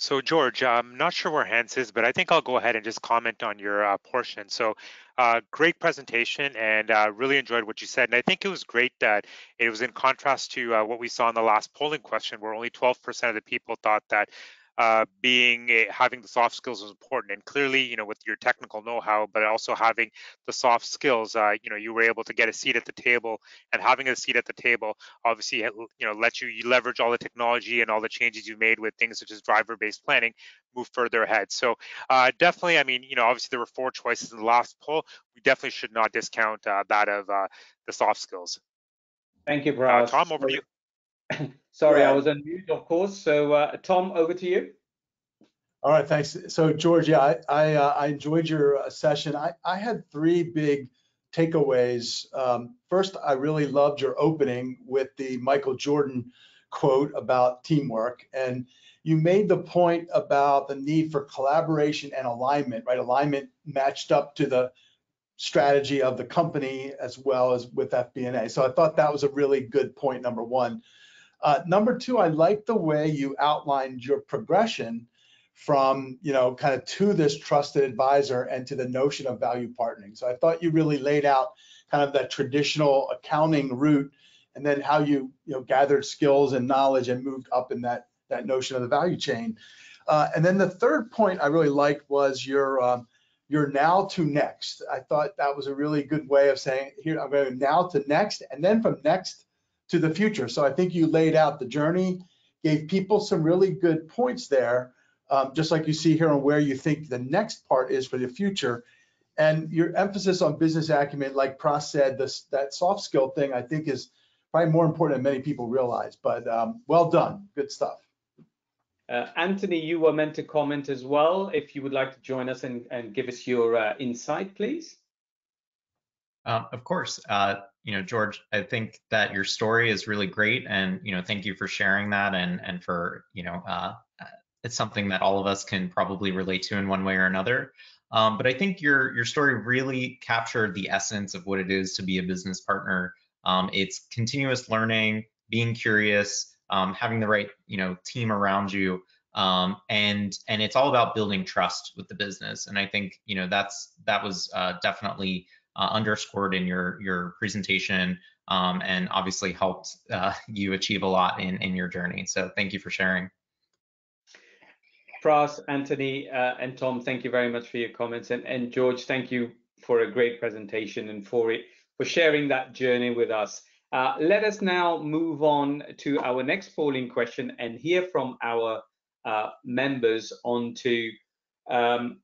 So George, I'm not sure where Hans is, but I think I'll go ahead and just comment on your uh, portion. So uh, great presentation and uh, really enjoyed what you said. And I think it was great that it was in contrast to uh, what we saw in the last polling question where only 12% of the people thought that uh, being a, having the soft skills is important. And clearly, you know, with your technical know-how, but also having the soft skills, uh, you know, you were able to get a seat at the table. And having a seat at the table, obviously, you know, lets you, you leverage all the technology and all the changes you made with things such as driver-based planning, move further ahead. So uh, definitely, I mean, you know, obviously there were four choices in the last poll. We definitely should not discount uh, that of uh, the soft skills. Thank you, Brad. Uh, Tom, over to you. Sorry, I was on mute, of course. So, uh, Tom, over to you. All right, thanks. So, George, yeah, I I, uh, I enjoyed your uh, session. I, I had three big takeaways. Um, first, I really loved your opening with the Michael Jordan quote about teamwork, and you made the point about the need for collaboration and alignment. Right, alignment matched up to the strategy of the company as well as with FP&A. So I thought that was a really good point. Number one. Uh, number two, I like the way you outlined your progression from, you know, kind of to this trusted advisor and to the notion of value partnering. So I thought you really laid out kind of that traditional accounting route and then how you, you know, gathered skills and knowledge and moved up in that, that notion of the value chain. Uh, and then the third point I really liked was your, um, your now to next. I thought that was a really good way of saying, here, I'm going to now to next, and then from next to the future. So I think you laid out the journey, gave people some really good points there, um, just like you see here on where you think the next part is for the future. And your emphasis on business acumen, like Pras said, this, that soft skill thing, I think is probably more important than many people realize. But um, well done, good stuff. Uh, Anthony, you were meant to comment as well. If you would like to join us and, and give us your uh, insight, please. Um, of course. Uh, you know, George, I think that your story is really great, and you know, thank you for sharing that, and and for you know, uh, it's something that all of us can probably relate to in one way or another. Um, but I think your your story really captured the essence of what it is to be a business partner. Um, it's continuous learning, being curious, um, having the right you know team around you, um, and and it's all about building trust with the business. And I think you know that's that was uh, definitely uh, underscored in your your presentation um, and obviously helped uh, you achieve a lot in in your journey. So thank you for sharing. Pras, Anthony, uh, and Tom, thank you very much for your comments, and and George, thank you for a great presentation and for it for sharing that journey with us. Uh, let us now move on to our next polling question and hear from our uh, members on to um,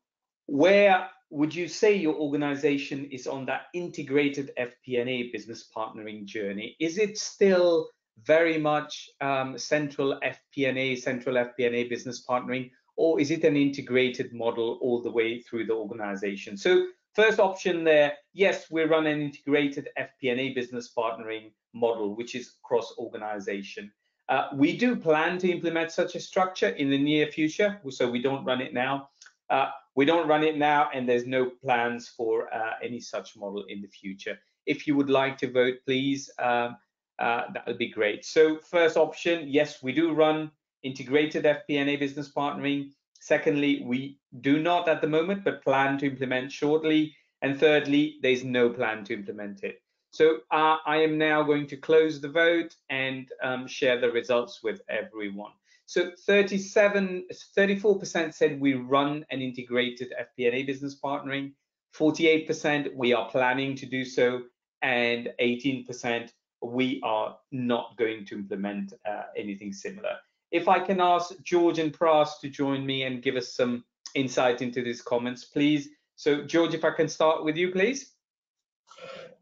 where would you say your organization is on that integrated FP&A business partnering journey? Is it still very much um, central FP&A, central FP&A business partnering, or is it an integrated model all the way through the organization? So first option there, yes, we run an integrated FP&A business partnering model, which is cross organization. Uh, we do plan to implement such a structure in the near future, so we don't run it now. Uh, we don't run it now, and there's no plans for uh, any such model in the future. If you would like to vote, please, um, uh, that would be great. So first option, yes, we do run integrated FP&A business partnering. Secondly, we do not at the moment, but plan to implement shortly. And thirdly, there's no plan to implement it. So uh, I am now going to close the vote and um, share the results with everyone. So 37, 34% said we run an integrated FP&A business partnering, 48% we are planning to do so, and 18% we are not going to implement uh, anything similar. If I can ask George and Pras to join me and give us some insight into these comments, please. So George, if I can start with you, please.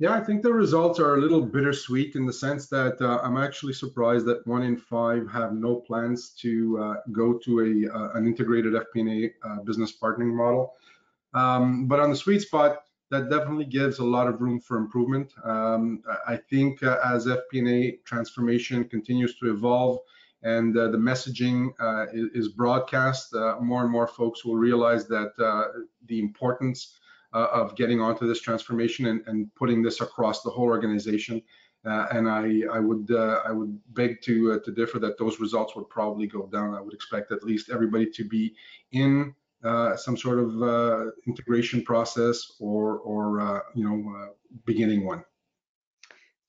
Yeah, I think the results are a little bittersweet in the sense that uh, I'm actually surprised that one in five have no plans to uh, go to a uh, an integrated FP&A uh, business partnering model. Um, but on the sweet spot, that definitely gives a lot of room for improvement. Um, I think uh, as FP&A transformation continues to evolve and uh, the messaging is, is, broadcast, more and more folks will realize that the importance uh, of getting onto this transformation and, and, putting this across the whole organization. Uh, and I, I would uh, I would beg to uh, to differ that those results would probably go down. I would expect at least everybody to be in uh, some sort of uh, integration process or or you know beginning one.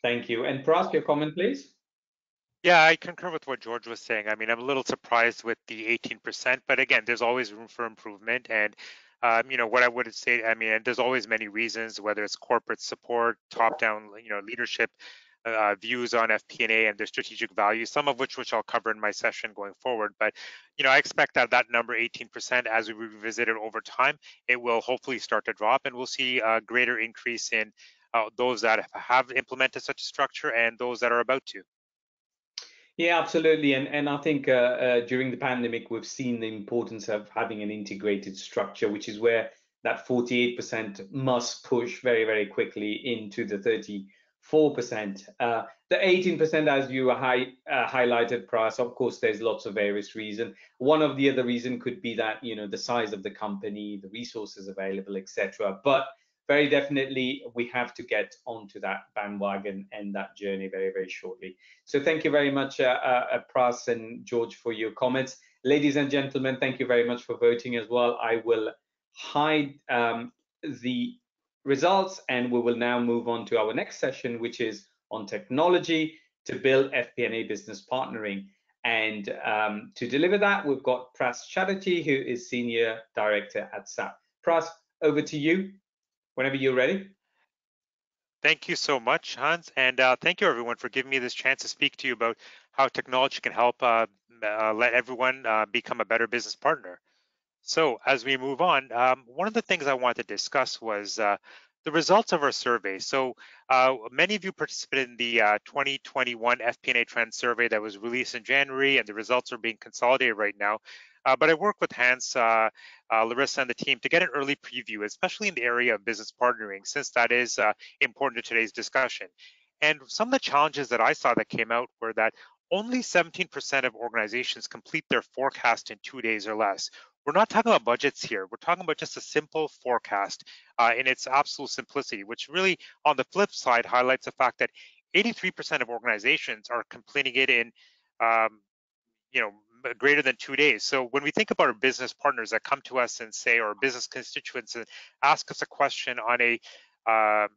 Thank you. And Pras, your comment, please. Yeah, I concur with what George was saying. I mean, I'm a little surprised with the 18%, but again, there's always room for improvement. And um, you know, what I would say, I mean, there's always many reasons, whether it's corporate support, top-down, you know, leadership uh, views on FP&A and their strategic value, some of which which I'll cover in my session going forward. But you know, I expect that that number 18% as we revisit it over time, it will hopefully start to drop, and we'll see a greater increase in uh, those that have implemented such a structure and those that are about to. Yeah, absolutely. And, and I think uh, uh, during the pandemic, we've seen the importance of having an integrated structure, which is where that 48% must push very, very quickly into the 34%. Uh, the 18%, as you high, uh, highlighted, Pras, of course, there's lots of various reasons. One of the other reason could be that, you know, the size of the company, the resources available, etc. But very definitely we have to get onto that bandwagon and that journey very, very shortly. So thank you very much, uh, uh, Pras and George, for your comments. Ladies and gentlemen, thank you very much for voting as well. I will hide um, the results and we will now move on to our next session, which is on technology to build FP&A business partnering. And um, to deliver that, we've got Pras Chatterjee, who is Senior Director at SAP. Pras, over to you whenever you're ready. Thank you so much, Hans, and uh, thank you everyone for giving me this chance to speak to you about how technology can help uh, uh, let everyone uh, become a better business partner. So as we move on, um, one of the things I wanted to discuss was uh, the results of our survey. So uh, many of you participated in the 2021 FP&A Trend Survey that was released in January, and the results are being consolidated right now. Uh, but I work with Hans, uh, uh, Larysa, and the team to get an early preview, especially in the area of business partnering, since that is uh, important to today's discussion. And some of the challenges that I saw that came out were that only 17% of organizations complete their forecast in two days or less. We're not talking about budgets here. We're talking about just a simple forecast uh, in its absolute simplicity, which really, on the flip side, highlights the fact that 83% of organizations are completing it in, um, you know, greater than two days. So when we think about our business partners that come to us and say, or business constituents and ask us a question on a uh,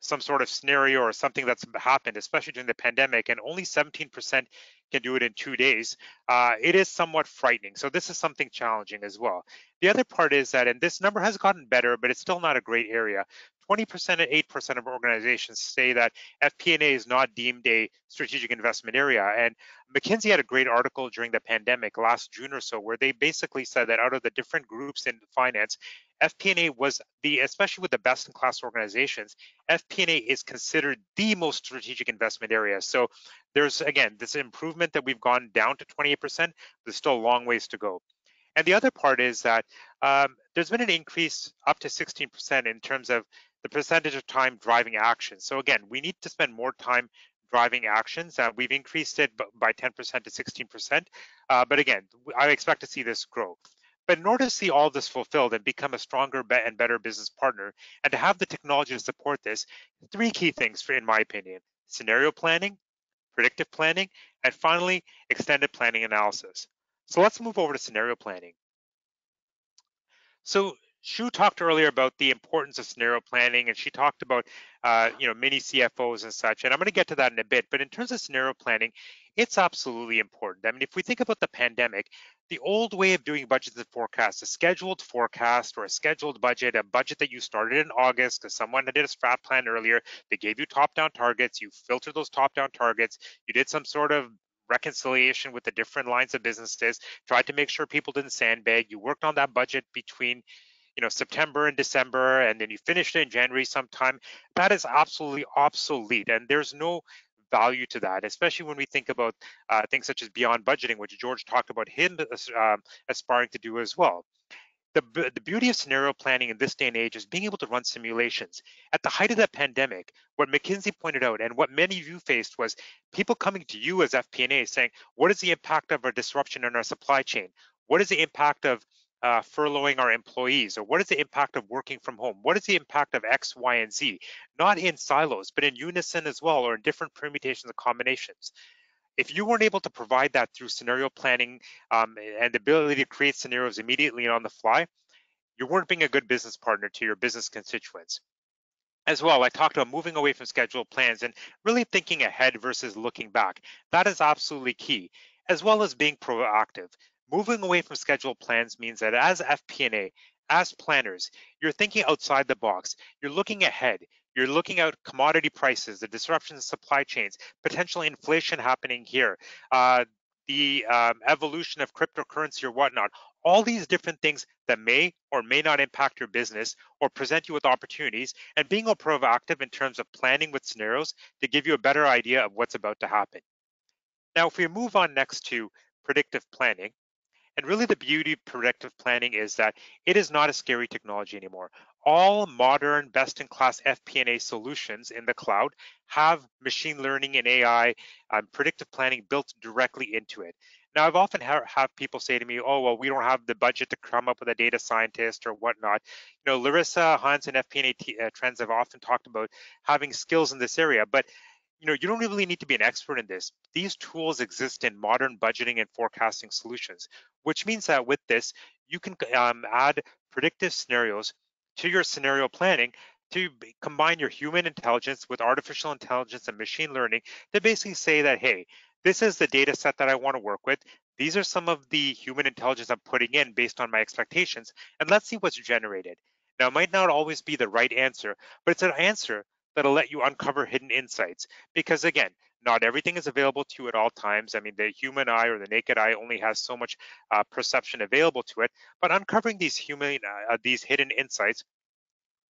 some sort of scenario or something that's happened, especially during the pandemic, and only 17% can do it in two days, uh, it is somewhat frightening. So this is something challenging as well. The other part is that, and this number has gotten better, but it's still not a great area. 20% and 8% of organizations say that FP&A is not deemed a strategic investment area. And McKinsey had a great article during the pandemic last June or so, where they basically said that out of the different groups in finance, FP&A was the, especially with the best in class organizations, FP&A is considered the most strategic investment area. So there's, again, this improvement that we've gone down to 28%, there's still a long ways to go. And the other part is that um, there's been an increase up to 16% in terms of the percentage of time driving action. So again, we need to spend more time driving actions. Uh, we've increased it by 10% to 16%. Uh, but again, I expect to see this grow. But in order to see all this fulfilled and become a stronger and better business partner, and to have the technology to support this, three key things, for, in my opinion, scenario planning, predictive planning, and finally, extended planning analysis. So let's move over to scenario planning. So Xu talked earlier about the importance of scenario planning, and she talked about, uh, you know, many CFOs and such. And I'm going to get to that in a bit. But in terms of scenario planning, it's absolutely important. I mean, if we think about the pandemic, the old way of doing budgets and forecasts, a scheduled forecast or a scheduled budget, a budget that you started in August because someone did a strat plan earlier, they gave you top-down targets, you filtered those top-down targets, you did some sort of reconciliation with the different lines of businesses, tried to make sure people didn't sandbag, you worked on that budget between you know September and December, and then you finish it in January sometime. That is absolutely obsolete, and there's no value to that, especially when we think about uh, things such as beyond budgeting, which George talked about him uh, aspiring to do as well. The, the beauty of scenario planning in this day and age is being able to run simulations. At the height of the pandemic, what McKinsey pointed out and what many of you faced was people coming to you as FP&A saying, what is the impact of a disruption in our supply chain? What is the impact of uh, furloughing our employees or what is the impact of working from home what is the impact of x y and z not in silos but in unison as well or in different permutations and combinations if you weren't able to provide that through scenario planning um, and the ability to create scenarios immediately and on the fly you weren't being a good business partner to your business constituents as well, I talked about moving away from scheduled plans and really thinking ahead versus looking back. That is absolutely key, as well as being proactive. Moving away from scheduled plans means that as FP&A, as planners, you're thinking outside the box. You're looking ahead. You're looking at commodity prices, the disruptions in supply chains, potential inflation happening here, uh, the um, evolution of cryptocurrency or whatnot. All these different things that may or may not impact your business or present you with opportunities, and being a proactive in terms of planning with scenarios to give you a better idea of what's about to happen. Now, if we move on next to predictive planning, and really the beauty of predictive planning is that it is not a scary technology anymore. All modern best-in-class FP&A solutions in the cloud have machine learning and AI um, predictive planning built directly into it. Now, I've often ha have people say to me, oh, well, we don't have the budget to come up with a data scientist or whatnot. You know, Larysa, Hans, and FP&A uh, Trends have often talked about having skills in this area, but you know, you don't really need to be an expert in this. These tools exist in modern budgeting and forecasting solutions, which means that with this, you can um, add predictive scenarios to your scenario planning to combine your human intelligence with artificial intelligence and machine learning to basically say that, hey, this is the data set that I want to work with. These are some of the human intelligence I'm putting in based on my expectations, and let's see what's generated. Now, it might not always be the right answer, but it's an answer that'll let you uncover hidden insights. Because again, not everything is available to you at all times. I mean, the human eye or the naked eye only has so much uh, perception available to it. But uncovering these human, uh, these hidden insights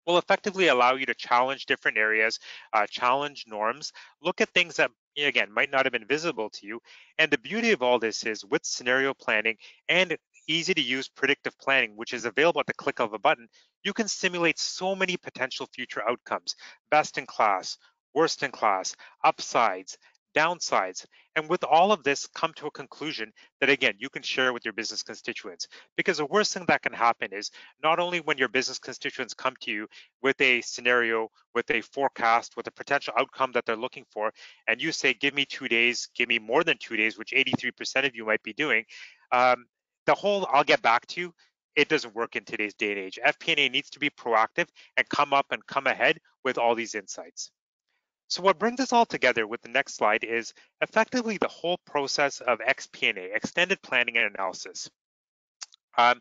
will effectively allow you to challenge different areas, uh, challenge norms, look at things that again might not have been visible to you. And the beauty of all this is with scenario planning and easy to use predictive planning, which is available at the click of a button, you can simulate so many potential future outcomes, best in class, worst in class, upsides, downsides, and with all of this come to a conclusion that again, you can share with your business constituents. Because the worst thing that can happen is not only when your business constituents come to you with a scenario, with a forecast, with a potential outcome that they're looking for, and you say, give me two days, give me more than two days, which 83% of you might be doing, um, the whole I'll get back to you, it doesn't work in today's day and age. FP&A needs to be proactive and come up and come ahead with all these insights. So what brings us all together with the next slide is effectively the whole process of XP&A, extended planning and analysis. Um,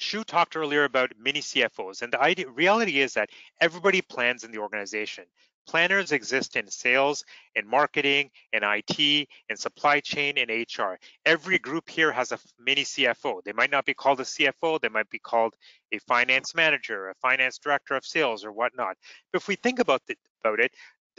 Xu talked earlier about mini CFOs, and the idea, reality is that everybody plans in the organization. Planners exist in sales, in marketing, in IT, in supply chain, in HR. Every group here has a mini CFO. They might not be called a CFO, they might be called a finance manager, a finance director of sales, or whatnot. But if we think about, the, about it,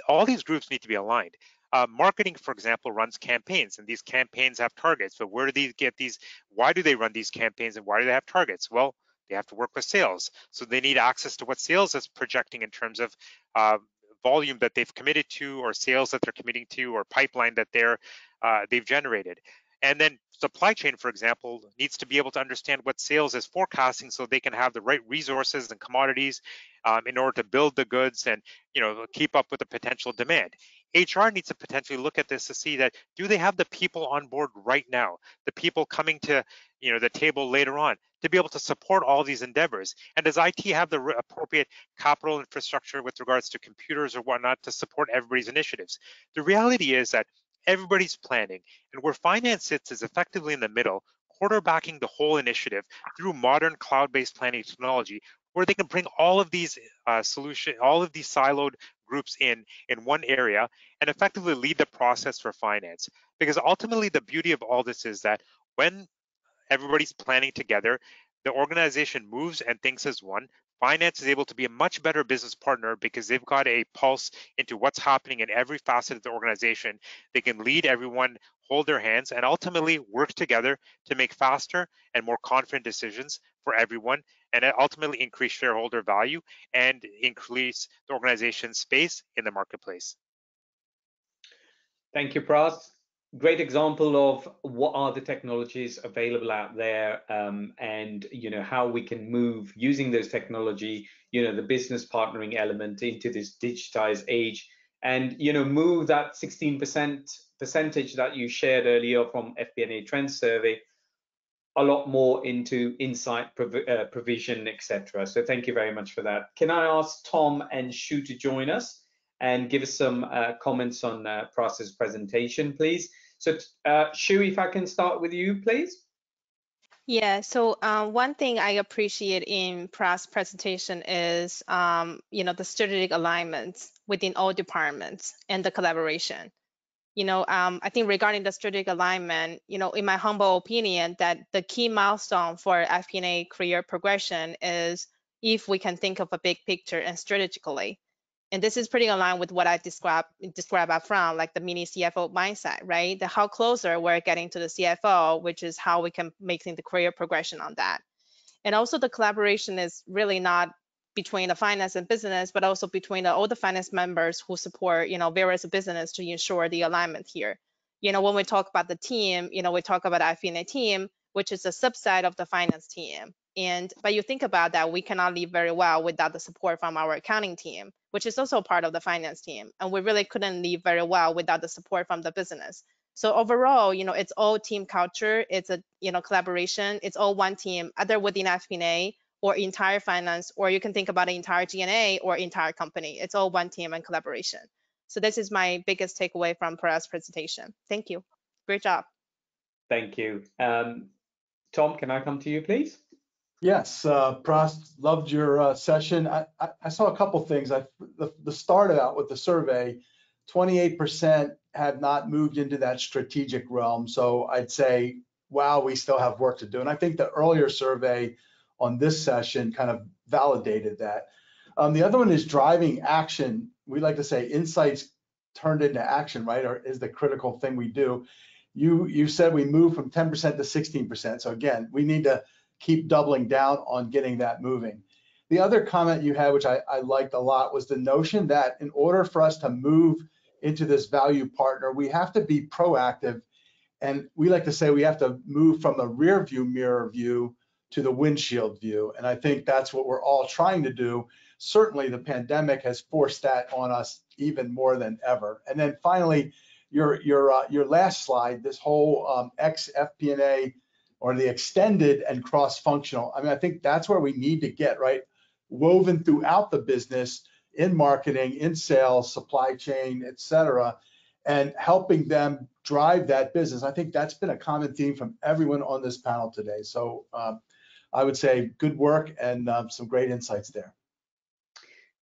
all these groups need to be aligned. Uh, marketing, for example, runs campaigns, and these campaigns have targets. But where do these get these? Why do they run these campaigns, and why do they have targets? Well, they have to work with sales, so they need access to what sales is projecting in terms of uh, volume that they've committed to or sales that they're committing to or pipeline that they're uh, they've generated. And then supply chain, for example, needs to be able to understand what sales is forecasting so they can have the right resources and commodities um, in order to build the goods and you know keep up with the potential demand. HR needs to potentially look at this to see that do they have the people on board right now, the people coming to you know the table later on to be able to support all these endeavors? And does IT have the appropriate capital infrastructure with regards to computers or whatnot to support everybody's initiatives? The reality is that everybody's planning and where finance sits is effectively in the middle, quarterbacking the whole initiative through modern cloud-based planning technology where they can bring all of these uh, solution, all of these siloed groups in in one area and effectively lead the process for finance. Because ultimately the beauty of all this is that when everybody's planning together, the organization moves and thinks as one. Finance is able to be a much better business partner because they've got a pulse into what's happening in every facet of the organization. They can lead everyone, hold their hands, and ultimately work together to make faster and more confident decisions for everyone and ultimately increase shareholder value and increase the organization's space in the marketplace. Thank you, Pras. Great example of what are the technologies available out there um, and you know how we can move using those technology, you know, the business partnering element into this digitized age and you know move that 16% percentage that you shared earlier from FP&A Trends Survey a lot more into insight prov uh, provision, etc. So thank you very much for that. Can I ask Tom and Xu to join us and give us some uh, comments on uh, presentation, please? So uh, Xu, if I can start with you, please. Yeah, so um, one thing I appreciate in Pras presentation is, um, you know, the strategic alignments within all departments and the collaboration you know, um, I think regarding the strategic alignment, you know, in my humble opinion, that the key milestone for FP&A career progression is if we can think of a big picture and strategically. And this is pretty aligned with what I described described up front, like the mini CFO mindset, right? The how closer we're getting to the CFO, which is how we can make the career progression on that. And also the collaboration is really not between the finance and business, but also between the, all the finance members who support, you know, various business to ensure the alignment here. You know, when we talk about the team, you know, we talk about FP&A team, which is a subset of the finance team. And but you think about that, we cannot live very well without the support from our accounting team, which is also part of the finance team. And we really couldn't live very well without the support from the business. So overall, you know, it's all team culture. It's a you know collaboration. It's all one team, either within FP&A or entire finance, or you can think about the entire G&A or entire company. It's all one team and collaboration. So this is my biggest takeaway from Pras's presentation. Thank you. Great job. Thank you. Um, Tom, can I come to you, please? Yes, uh, Pras, loved your uh, session. I, I, I, saw a couple things. I, the, the start out with the survey, 28% have not moved into that strategic realm. So I'd say, wow, we still have work to do. And I think the earlier survey on this session kind of validated that. Um, the other one is driving action. We like to say insights turned into action, right? Or is the critical thing we do. You you said we move from 10% to 16%. So again, we need to keep doubling down on getting that moving. The other comment you had, which I, I liked a lot, was the notion that in order for us to move into this value partner, we have to be proactive. And we like to say we have to move from the rear view mirror view to the windshield view. And I think that's what we're all trying to do. Certainly, the pandemic has forced that on us even more than ever. And then finally, your your uh, your last slide, this whole um, X FP&A or the extended and cross-functional. I mean, I think that's where we need to get right, woven throughout the business, in marketing, in sales, supply chain, et cetera, and helping them drive that business. I think that's been a common theme from everyone on this panel today. So um, I would say good work and um, some great insights there.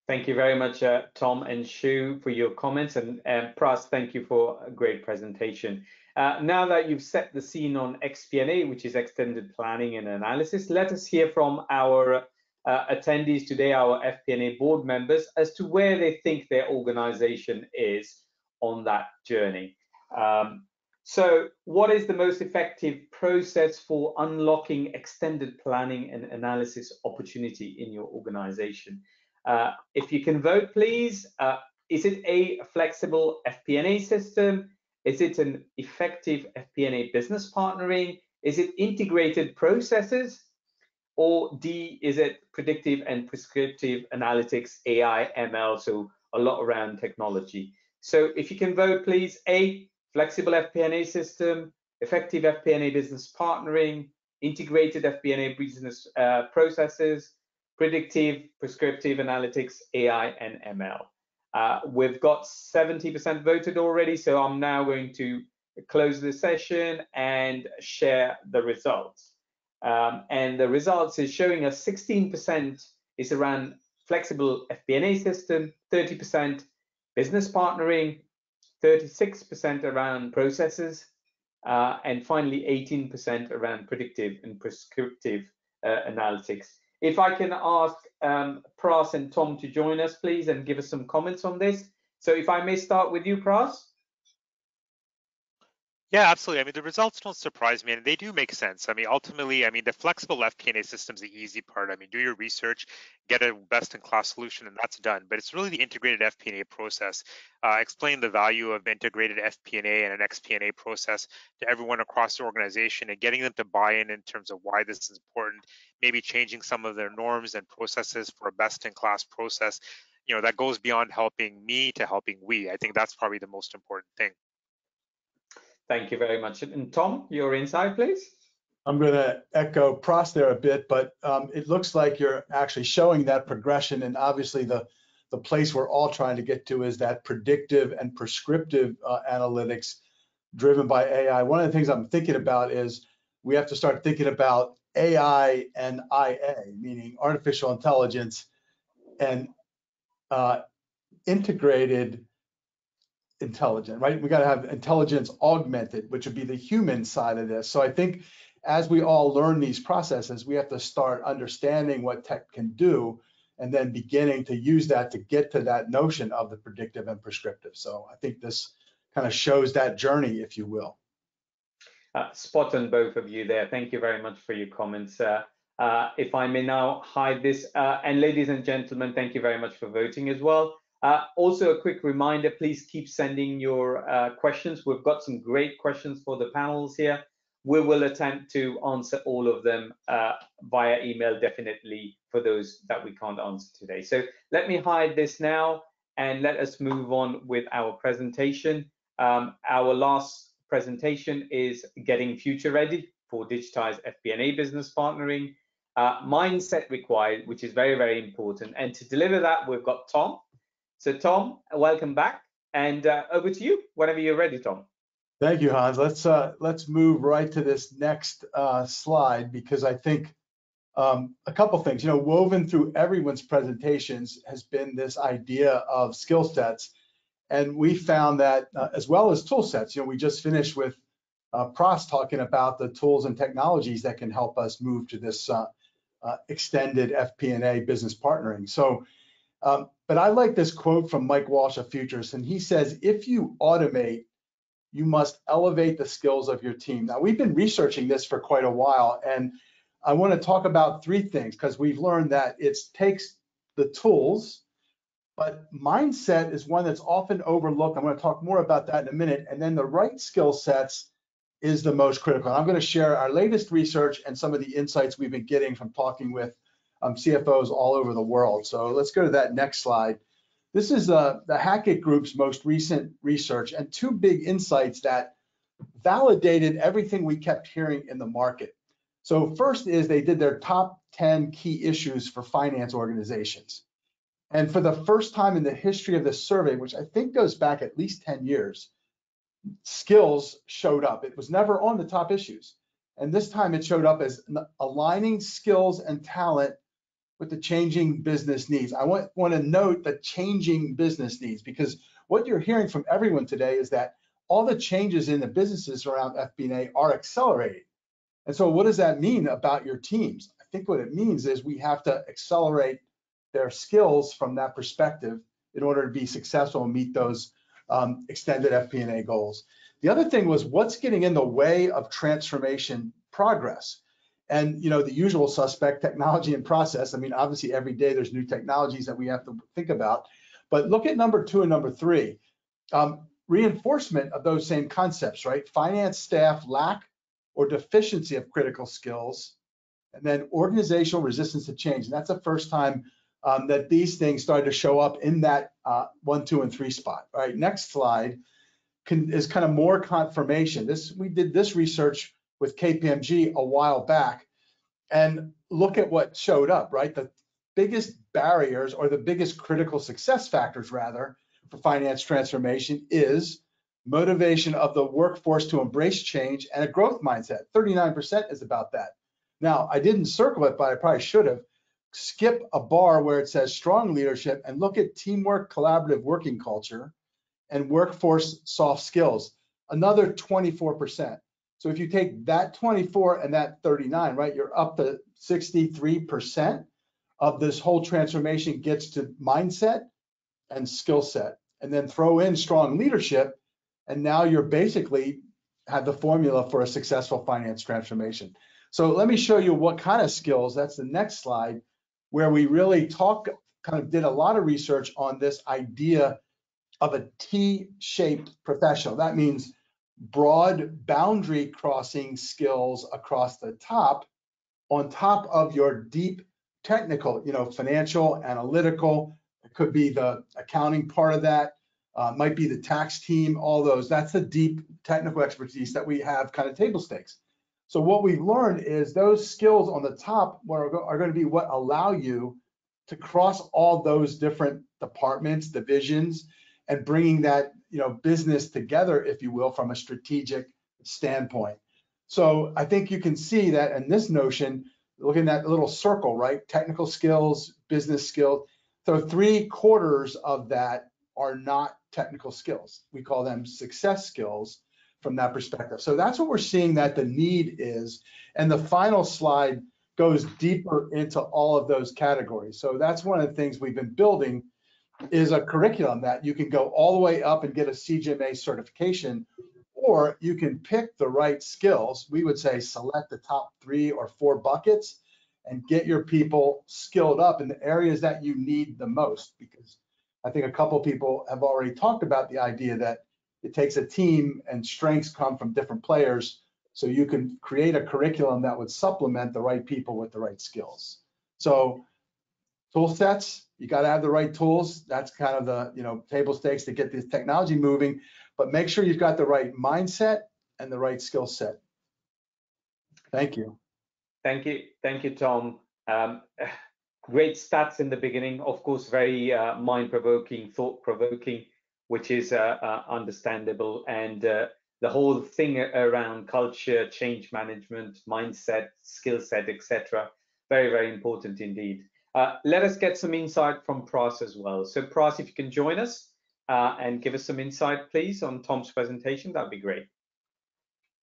Thank you very much, uh, Tom and Xu, for your comments. And uh, Pras, thank you for a great presentation. Uh, now that you've set the scene on XP&A, which is Extended Planning and Analysis, let us hear from our uh, attendees today, our FP&A board members, as to where they think their organization is on that journey. Um, so what is the most effective process for unlocking extended planning and analysis opportunity in your organization? Uh, if you can vote, please, uh, is it a flexible FP&A system? Is it an effective FP&A business partnering? Is it integrated processes? Or D, is it predictive and prescriptive analytics, AI, ML, so a lot around technology. So if you can vote, please, A, flexible FP&A system, effective FP&A business partnering, integrated FP&A business uh, processes, predictive, prescriptive analytics, AI, and ML. Uh, we've got 70% voted already, so I'm now going to close the session and share the results. Um, and the results is showing us 16% is around flexible FP&A system, 30% business partnering, 36% around processes, uh, and finally 18% around predictive and prescriptive uh, analytics. If I can ask um, Pras and Tom to join us, please, and give us some comments on this. So if I may start with you, Pras. Yeah, absolutely. I mean, the results don't surprise me, and they do make sense. I mean, ultimately, I mean, the flexible FP&A system is the easy part. I mean, do your research, get a best-in-class solution, and that's done. But it's really the integrated FP&A process. Uh, explain the value of integrated FP&A and an XP&A process to everyone across the organization, and getting them to buy in in terms of why this is important. Maybe changing some of their norms and processes for a best-in-class process. You know, that goes beyond helping me to helping we. I think that's probably the most important thing. Thank you very much. And Tom, your insight, please. I'm going to echo Pras there a bit, but um, it looks like you're actually showing that progression. And obviously, the the place we're all trying to get to is that predictive and prescriptive uh, analytics driven by AI. One of the things I'm thinking about is we have to start thinking about AI and IA, meaning artificial intelligence and uh, integrated intelligent, right? We got to have intelligence augmented, which would be the human side of this. So I think as we all learn these processes, we have to start understanding what tech can do and then beginning to use that to get to that notion of the predictive and prescriptive. So I think this kind of shows that journey, if you will. Uh, spot on both of you there. Thank you very much for your comments. Uh, uh, if I may now hide this, uh, and ladies and gentlemen, thank you very much for voting as well. Uh, also, a quick reminder, please keep sending your uh, questions. We've got some great questions for the panels here. We will attempt to answer all of them uh, via email, definitely, for those that we can't answer today. So let me hide this now and let us move on with our presentation. Um, our last presentation is getting future ready for digitized FP&A business partnering. Uh, mindset required, which is very, very important. And to deliver that, we've got Tom, so Tom, welcome back, and uh, over to you whenever you're ready, Tom. Thank you, Hans. Let's uh, let's move right to this next uh, slide because I think um, a couple things. You know, woven through everyone's presentations has been this idea of skill sets, and we found that uh, as well as tool sets. You know, we just finished with uh, Pras talking about the tools and technologies that can help us move to this uh, extended FP&A business partnering. So um, but I like this quote from Mike Walsh of Futures, and he says, if you automate, you must elevate the skills of your team. Now, we've been researching this for quite a while, and I want to talk about three things because we've learned that it takes the tools, but mindset is one that's often overlooked. I'm going to talk more about that in a minute. And then the right skill sets is the most critical. I'm going to share our latest research and some of the insights we've been getting from talking with um, CFOs all over the world. So let's go to that next slide. This is uh, the Hackett Group's most recent research and two big insights that validated everything we kept hearing in the market. So first is they did their top 10 key issues for finance organizations. And for the first time in the history of this survey, which I think goes back at least 10 years, skills showed up. It was never on the top issues. And this time it showed up as aligning skills and talent with the changing business needs. I want, want to note the changing business needs because what you're hearing from everyone today is that all the changes in the businesses around FP&A are accelerating. And so what does that mean about your teams? I think what it means is we have to accelerate their skills from that perspective in order to be successful and meet those um, extended FP&A goals. The other thing was what's getting in the way of transformation progress and you know the usual suspect technology and process i mean obviously every day there's new technologies that we have to think about But look at number two and number three. Um, reinforcement of those same concepts, right? Finance staff lack or deficiency of critical skills, and then organizational resistance to change. And that's the first time um, that these things started to show up in that uh, one, two, and three spot. All right, next slide can, is kind of more confirmation. This we did this research with KPMG a while back, and look at what showed up. Right, the biggest barriers or the biggest critical success factors, rather, for finance transformation is motivation of the workforce to embrace change and a growth mindset. 39% is about that. Now, I didn't circle it, but I probably should have. Skip a bar where it says strong leadership and look at teamwork, collaborative working culture, and workforce soft skills. Another 24%. So if you take that 24 and that 39, right, you're up to 63% of this whole transformation gets to mindset and skill set. And then throw in strong leadership, and now you're basically have the formula for a successful finance transformation. So let me show you what kind of skills, that's the next slide, where we really talk, kind of did a lot of research on this idea of a T-shaped professional. That means broad boundary crossing skills across the top on top of your deep technical, you know, financial, analytical, it could be the accounting part of that, uh, might be the tax team, all those. That's the deep technical expertise that we have kind of table stakes. So what we've learned is those skills on the top are, are going to be what allow you to cross all those different departments, divisions, and bringing that you know business together, if you will, from a strategic standpoint. So I think you can see that in this notion, looking at that little circle, right? Technical skills, business skills. So three quarters of that are not technical skills. We call them success skills from that perspective. So that's what we're seeing that the need is. And the final slide goes deeper into all of those categories. So that's one of the things we've been building is a curriculum that you can go all the way up and get a CGMA certification, or you can pick the right skills. We would say select the top three or four buckets and get your people skilled up in the areas that you need the most. Because I think a couple people have already talked about the idea that it takes a team and strengths come from different players. So you can create a curriculum that would supplement the right people with the right skills. So tool sets, you got to have the right tools. That's kind of the you know table stakes to get this technology moving. But make sure you've got the right mindset and the right skill set. Thank you. Thank you, thank you, Tom. Um, great stats in the beginning, of course, very uh, mind-provoking, thought-provoking which is uh, uh, understandable. And uh, the whole thing around culture, change management, mindset, skill set, etc. Very, very important indeed. Uh, let us get some insight from Pras as well. So Pras, if you can join us uh, and give us some insight, please, on Tom's presentation, that'd be great.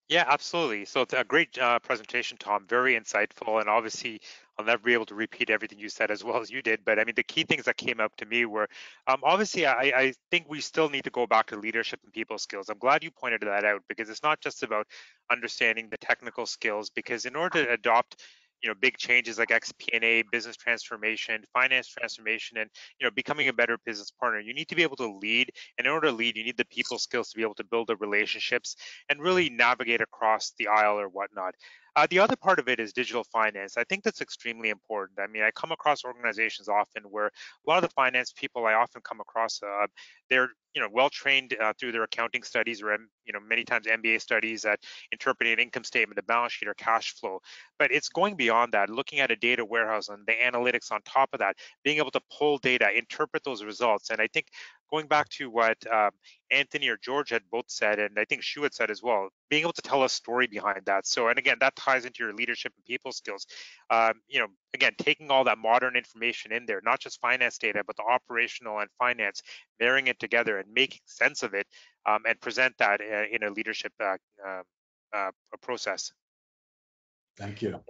Yeah, absolutely. So it's a great uh, presentation, Tom. Very insightful, and obviously, I'll never be able to repeat everything you said as well as you did. But I mean, the key things that came up to me were, um, obviously, I, I think we still need to go back to leadership and people skills. I'm glad you pointed that out because it's not just about understanding the technical skills. Because in order to adopt you know big changes like xp&a business transformation finance transformation and you know becoming a better business partner. You need to be able to lead and in order to lead you need the people skills to be able to build the relationships and really navigate across the aisle or whatnot uh, the other part of it is digital finance. I think that's extremely important. I mean, I come across organizations often where a lot of the finance people I often come across, uh, they're you know well trained uh, through their accounting studies or you know many times MBA studies at interpreting an income statement, a balance sheet, or cash flow. But it's going beyond that, looking at a data warehouse and the analytics on top of that, being able to pull data, interpret those results. And I think going back to what um, Anthony or George had both said, and I think Xu had said as well, being able to tell a story behind that. So, and again, that ties into your leadership and people skills. Um, you know, again, taking all that modern information in there, not just finance data, but the operational and finance, marrying it together and making sense of it, um, and present that uh, in a leadership uh, uh, uh process. Thank you.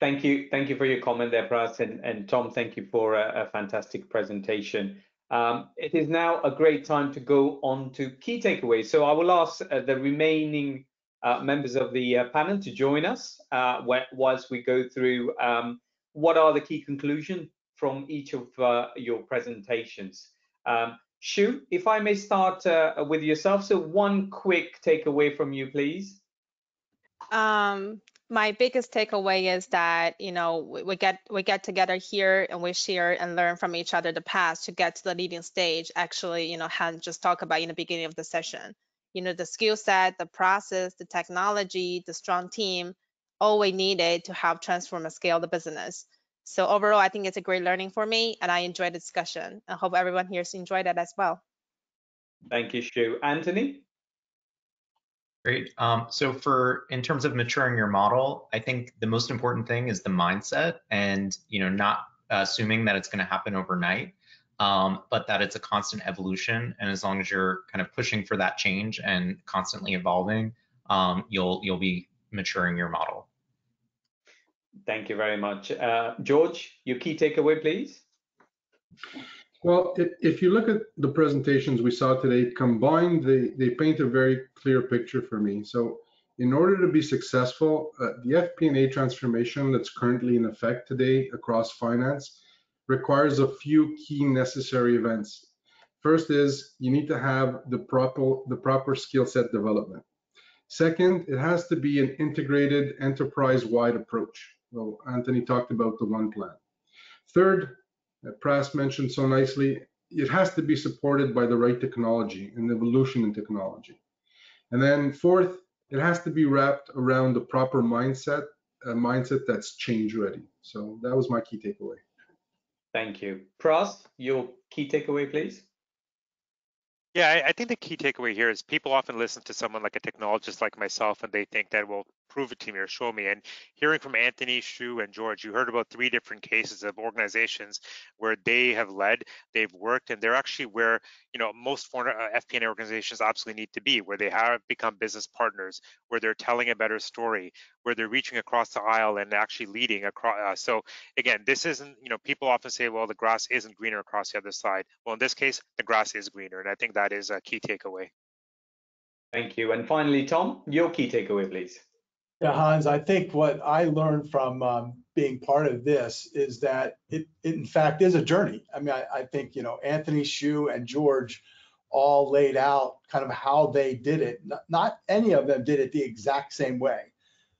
Thank you. Thank you for your comment there, Pras. And, and Tom, thank you for a, a fantastic presentation. Um, it is now a great time to go on to key takeaways. So I will ask uh, the remaining uh, members of the uh, panel to join us uh, whilst we go through um, what are the key conclusions from each of uh, your presentations. Um, Xu, if I may start uh, with yourself. So one quick takeaway from you, please. Um, my biggest takeaway is that you know we, we, get we get together here and we share and learn from each other the past to get to the leading stage. Actually, you know, Han just talked about in the beginning of the session. You know, the skill set, the process, the technology, the strong team, all we needed to help transform and scale the business. So overall, I think it's a great learning for me, and I enjoyed the discussion. I hope everyone here's enjoyed it as well. Thank you, Xu. Anthony? Great. Um, so for in terms of maturing your model, I think the most important thing is the mindset, and you know, not assuming that it's going to happen overnight, um, but that it's a constant evolution. And as long as you're kind of pushing for that change and constantly evolving, um, you'll you'll be maturing your model. Thank you very much. Uh, George, your key takeaway, please. Well, if you look at the presentations we saw today, combined, they, they paint a very clear picture for me. So in order to be successful, uh, the FP&A transformation that's currently in effect today across finance requires a few key necessary events. First is you need to have the proper, the proper skill set development. Second, it has to be an integrated enterprise-wide approach. Well, Anthony talked about the one plan. Third, Pras mentioned so nicely, it has to be supported by the right technology and evolution in technology. And then fourth, it has to be wrapped around the proper mindset, a mindset that's change ready. So that was my key takeaway. Thank you. Pras, your key takeaway, please. Yeah, I, I, think the key takeaway here is people often listen to someone like a technologist like myself and they think that, well, prove it to me or show me. And hearing from Anthony, Xu, and George, you heard about three different cases of organizations where they have led, they've worked, and they're actually where you know most foreign uh, FP&A organizations absolutely need to be, where they have become business partners, where they're telling a better story, where they're reaching across the aisle and actually leading across. Uh, so again, this isn't you know people often say, well, the grass isn't greener across the other side. Well, in this case, the grass is greener, and I think that is a key takeaway. Thank you. And finally, Tom, your key takeaway, please. Yeah, Hans, I think what I learned from um, being part of this is that it, it, in fact, is a journey. I mean, I, I, think, you know, Anthony, Xu, and George all laid out kind of how they did it. Not, not any of them did it the exact same way.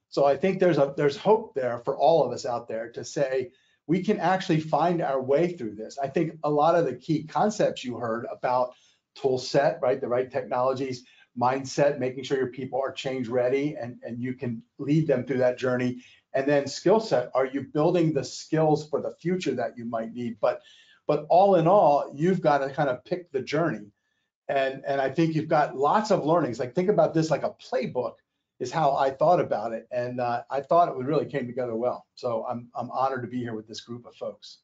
So I think there's a there's hope there for all of us out there to say we can actually find our way through this. I think a lot of the key concepts you heard about tool set, right, the right technologies, mindset, making sure your people are change ready and, and you can lead them through that journey. And then skill set, are you building the skills for the future that you might need? But but all in all, you've got to kind of pick the journey. And, and I think you've got lots of learnings. Like think about this like a playbook is how I thought about it. And uh, I thought it really came together well. So I'm, I'm honored to be here with this group of folks.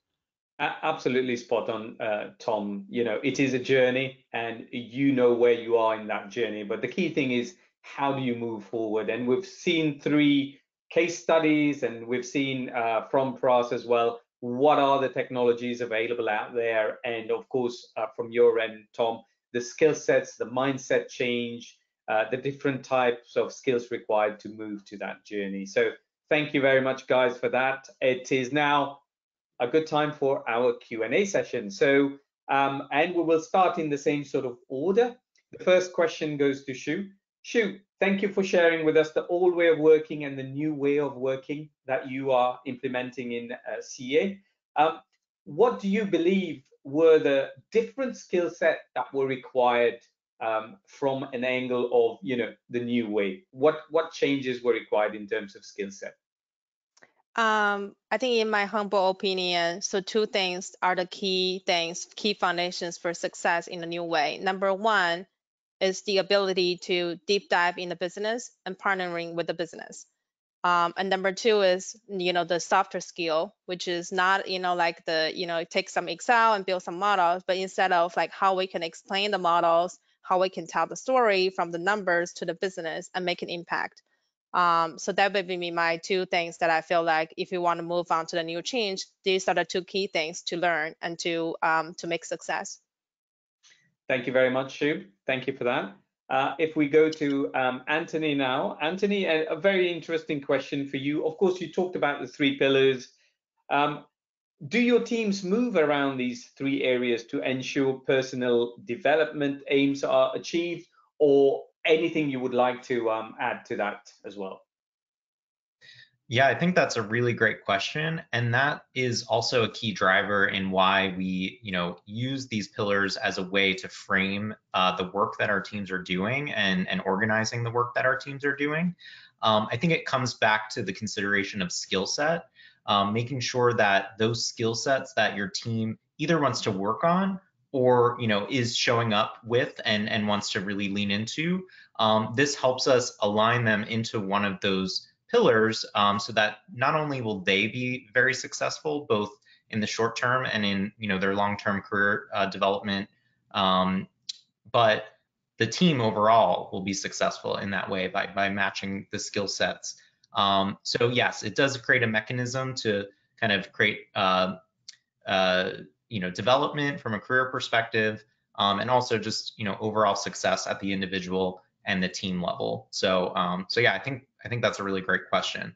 Absolutely spot on, uh, Tom. You know, it is a journey and you know where you are in that journey. But the key thing is, how do you move forward? And we've seen three case studies and we've seen uh, from Pras as well, what are the technologies available out there? And of course, uh, from your end, Tom, the skill sets, the mindset change, uh, the different types of skills required to move to that journey. So thank you very much, guys, for that. It is now a good time for our Q&A session. So, um, and we will start in the same sort of order. The first question goes to Xu. Xu, thank you for sharing with us the old way of working and the new way of working that you are implementing in uh, CA. Um, what do you believe were the different skill set that were required um, from an angle of, you know, the new way? What what changes were required in terms of skill set? Um, I think in my humble opinion, so two things are the key things, key foundations for success in a new way. Number one is the ability to deep dive in the business and partnering with the business. Um, and number two is, you know, the softer skill, which is not, you know, like the, you know, take some Excel and build some models, but instead of like how we can explain the models, how we can tell the story from the numbers to the business and make an impact. Um, so that would be my two things that I feel like if you want to move on to the new change, these are the two key things to learn and to um, to make success. Thank you very much, Xu. Thank you for that. Uh, if we go to um, Anthony now, Anthony, a, a, very interesting question for you. Of course, you talked about the three pillars. Um, do your teams move around these three areas to ensure personal development aims are achieved or anything you would like to um, add to that as well? Yeah, I think that's a really great question, and that is also a key driver in why we, you know, use these pillars as a way to frame uh, the work that our teams are doing and and organizing the work that our teams are doing. Um, I think it comes back to the consideration of skill set, um, making sure that those skill sets that your team either wants to work on or you know is showing up with and and wants to really lean into. Um, this helps us align them into one of those pillars um, so that not only will they be very successful both in the short term and in you know their long-term career uh, development um, but the team overall will be successful in that way by, by matching the skill sets um, so yes it does create a mechanism to kind of create uh, uh, you know development from a career perspective um, and also just you know overall success at the individual and the team level so um, so yeah i think I think that's a really great question.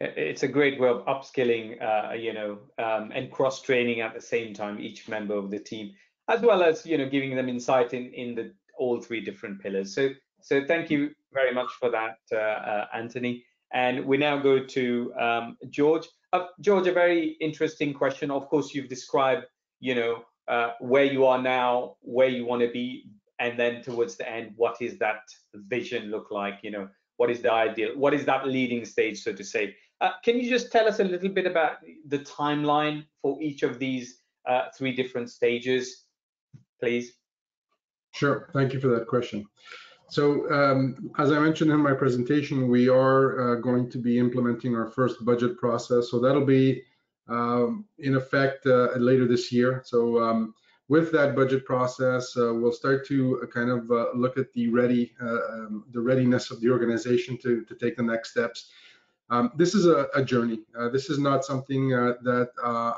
It's a great way of upskilling, uh, you know, um, and cross training at the same time each member of the team, as well as you know giving them insight in in the all three different pillars. So so thank you very much for that, uh, uh, Anthony. And we now go to um, George. Uh, George, a very interesting question. Of course, you've described, you know, uh, where you are now, where you want to be, and then towards the end, what is that vision look like? You know, what is the ideal what is that leading stage so to say uh, can you just tell us a little bit about the timeline for each of these uh, three different stages please sure thank you for that question so um, as i mentioned in my presentation we are uh, going to be implementing our first budget process so that'll be um, in effect uh, later this year so um, with that budget process, uh, we'll start to uh, kind of uh, look at the ready, uh, um, the readiness of the organization to, to take the next steps. Um, this is a, a journey. This is not something that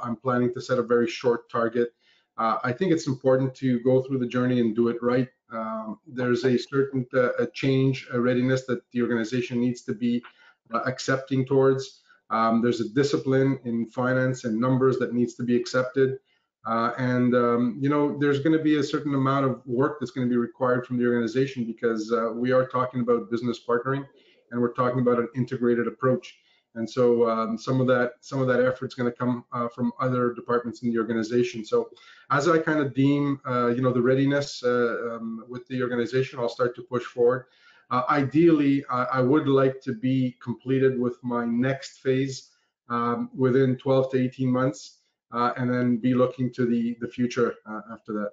I'm planning to set a very short target. I think it's important to go through the journey and do it right. Um, there's a certain a change, a readiness that the organization needs to be accepting towards. Um, there's a discipline in finance and numbers that needs to be accepted. Uh, and um, you know, there's going to be a certain amount of work that's going to be required from the organization because uh, we are talking about business partnering, and we're talking about an integrated approach. And so um, some of that some of that effort is going to come uh, from other departments in the organization. So as I kind of deem, uh, you know, the readiness uh, um, with the organization, I'll start to push forward. Uh, ideally, I, I, would like to be completed with my next phase um, within 12 to 18 months uh, and then be looking to the the future uh, after that.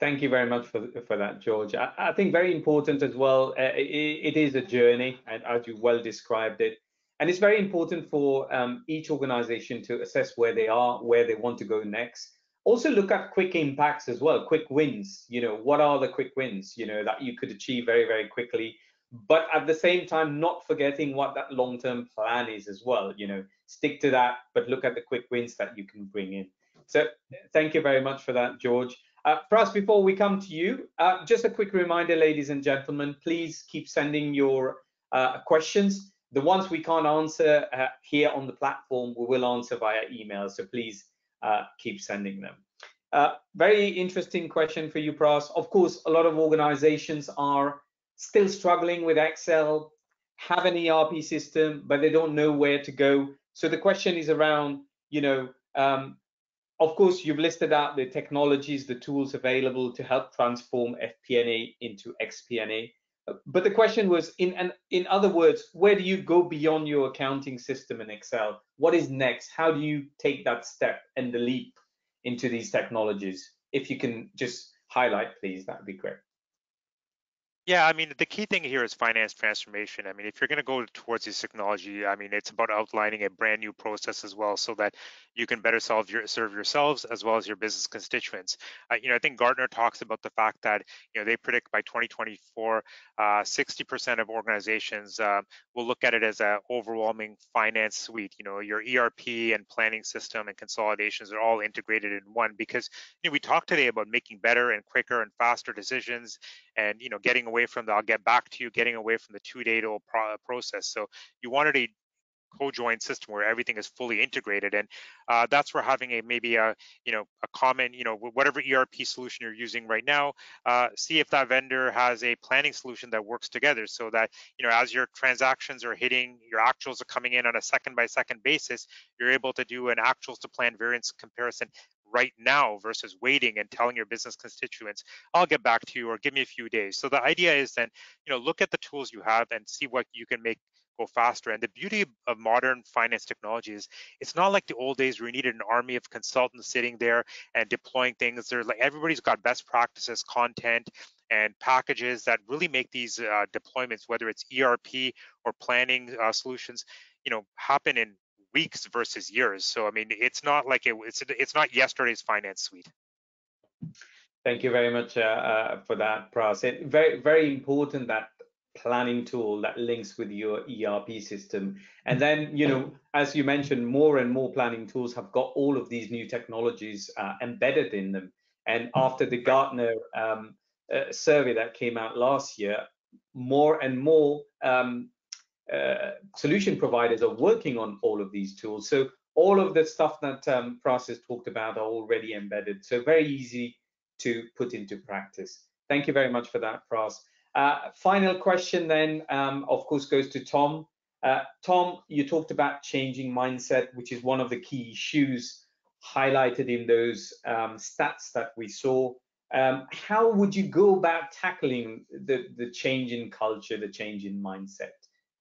Thank you very much for for that, George. I, I think very important as well. Uh, it, it is a journey, and as you well described it, and it's very important for um, each organization to assess where they are, where they want to go next. Also, look at quick impacts as well, quick wins. You know, what are the quick wins? You know that you could achieve very very quickly but at the same time not forgetting what that long-term plan is as well you know stick to that but look at the quick wins that you can bring in so thank you very much for that george uh, Pras, before we come to you uh, just a quick reminder ladies and gentlemen please keep sending your uh, questions the ones we can't answer uh, here on the platform we will answer via email so please uh, keep sending them uh, very interesting question for you Pras. of course a lot of organizations are still struggling with Excel, have an ERP system, but they don't know where to go. So the question is around, you know, um, of course, you've listed out the technologies, the tools available to help transform FP&A into XP&A. But the question was, in and in other words, where do you go beyond your accounting system in Excel? What is next? How do you take that step and the leap into these technologies? If you can just highlight, please, that'd be great. Yeah, I mean, the key thing here is finance transformation. I mean, if you're going to go towards this technology, I mean, it's about outlining a brand new process as well so that you can better solve your, serve yourselves as well as your business constituents. Uh, you know, I think Gartner talks about the fact that, you know, they predict by 2024, uh, 60% of organizations uh, will look at it as an overwhelming finance suite. You know, your ERP and planning system and consolidations are all integrated in one because, you know, we talked today about making better and quicker and faster decisions and, you know, getting away from the I'll get back to you, getting away from the two day pro process. So you wanted a co-joined system where everything is fully integrated and uh, that's where having a maybe a you know a common you know whatever erp solution you're using right now uh, see if that vendor has a planning solution that works together so that you know as your transactions are hitting your actuals are coming in on a second by second basis you're able to do an actuals to plan variance comparison right now versus waiting and telling your business constituents, I'll get back to you or give me a few days. So the idea is then, you know, look at the tools you have and see what you can make go faster. And the beauty of modern finance technology is it's not like the old days where you needed an army of consultants sitting there and deploying things. There's like everybody's got best practices, content, and packages that really make these uh, deployments, whether it's ERP or planning uh, solutions, you know, happen in weeks versus years. So I mean, it's not like it, it's it's not yesterday's finance suite. Thank you very much uh, uh, for that, Pras. It, very very important that planning tool that links with your ERP system. And then, you know, as you mentioned, more and more planning tools have got all of these new technologies uh, embedded in them. And after the Gartner um, uh, survey that came out last year, more and more um, uh, solution providers are working on all of these tools. So all of the stuff that um, Pras has talked about are already embedded. So very easy to put into practice. Thank you very much for that, Pras. Uh, final question then, um, of course, goes to Tom. Uh, Tom, you talked about changing mindset, which is one of the key issues highlighted in those um, stats that we saw. Um, how would you go about tackling the, the change in culture, the change in mindset?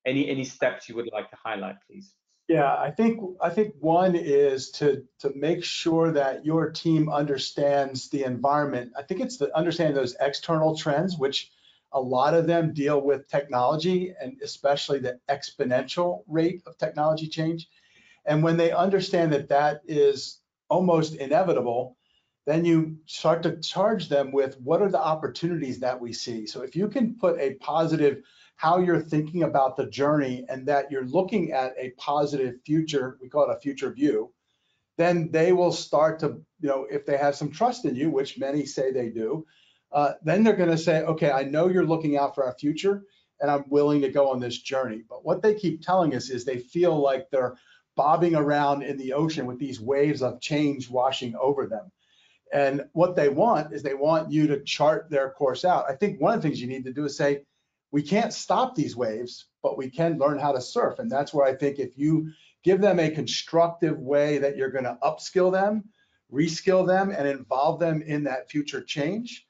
Any any steps you would like to highlight, please? Yeah, I think I think one is to to make sure that your team understands the environment. I think it's the understanding those external trends, which a lot of them deal with technology and especially the exponential rate of technology change. And when they understand that that is almost inevitable, then you start to charge them with what are the opportunities that we see. So if you can put a positive how you're thinking about the journey and that you're looking at a positive future, we call it a future view, then they will start to, you know, if they have some trust in you, which many say they do, uh, then they're going to say, okay, I know you're looking out for our future and I'm willing to go on this journey. But what they keep telling us is they feel like they're bobbing around in the ocean with these waves of change washing over them. And what they want is they want you to chart their course out. I think one of the things you need to do is say, we can't stop these waves, but we can learn how to surf. And that's where I think if you give them a constructive way that you're going to upskill them, reskill them, and involve them in that future change,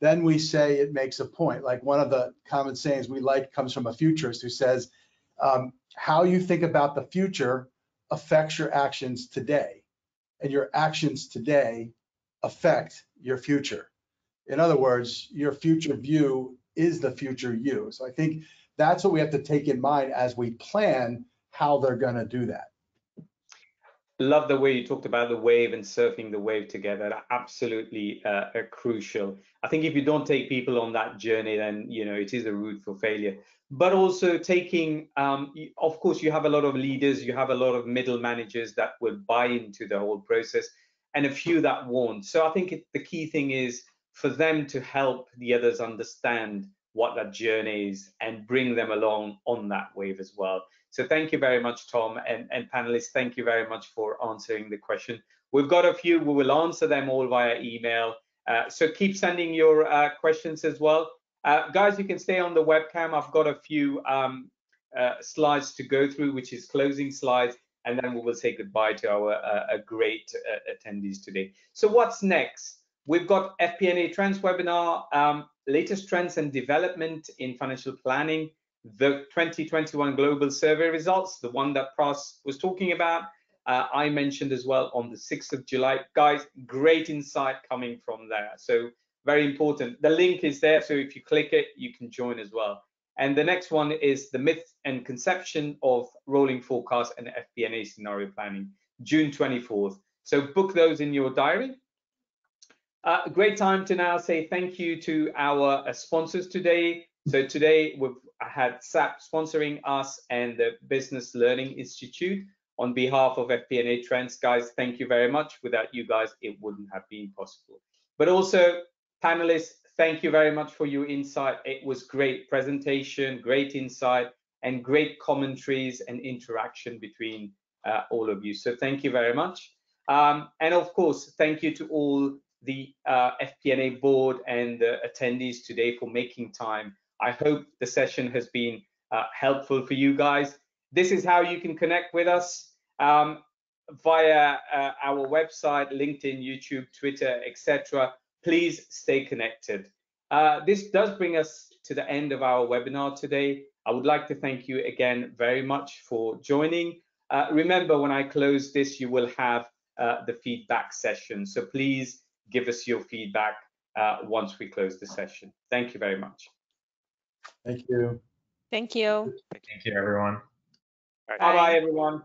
then we say it makes a point. Like one of the common sayings we like comes from a futurist who says, um, how you think about the future affects your actions today, and your actions today affect your future. In other words, your future view is the future you. So I think that's what we have to take in mind as we plan how they're going to do that. Love the way you talked about the wave and surfing the wave together. Absolutely uh, crucial. I think if you don't take people on that journey, then you know it is a route for failure. But also taking, um, of course, you have a lot of leaders, you have a lot of middle managers that will buy into the whole process, and a few that won't. So I think it, the key thing is for them to help the others understand what that journey is and bring them along on that wave as well. So thank you very much, Tom, and, and panelists, thank you very much for answering the question. We've got a few, we will answer them all via email. Uh, so keep sending your uh, questions as well. Uh, guys, you can stay on the webcam. I've got a few um, uh, slides to go through, which is closing slides, and then we will say goodbye to our uh, great uh, attendees today. So what's next? We've got FP&A Trends webinar, um, latest trends and development in financial planning, the 2021 global survey results, the one that Pras was talking about. Uh, I mentioned as well on the 6th of July. Guys, great insight coming from there. So very important. The link is there. So if you click it, you can join as well. And the next one is the myth and conception of rolling forecast and FP&A scenario planning, June 24th. So book those in your diary. Uh, great time to now say thank you to our uh, sponsors today. So today we've had SAP sponsoring us and the Business Learning Institute on behalf of FP&A Trends. Guys, thank you very much. Without you guys, it wouldn't have been possible. But also, panelists, thank you very much for your insight. It was great presentation, great insight, and great commentaries and interaction between uh, all of you. So thank you very much. Um, and of course, thank you to all the uh, FP&A board and the attendees today for making time. I hope the session has been uh, helpful for you guys. This is how you can connect with us um, via uh, our website, LinkedIn, YouTube, Twitter, etc. Please stay connected. Uh, this does bring us to the end of our webinar today. I would like to thank you again very much for joining. Uh, remember, when I close this, you will have uh, the feedback session. So please give us your feedback uh, once we close the session. Thank you very much. Thank you. Thank you. Thank you, everyone. All right. Bye bye, everyone.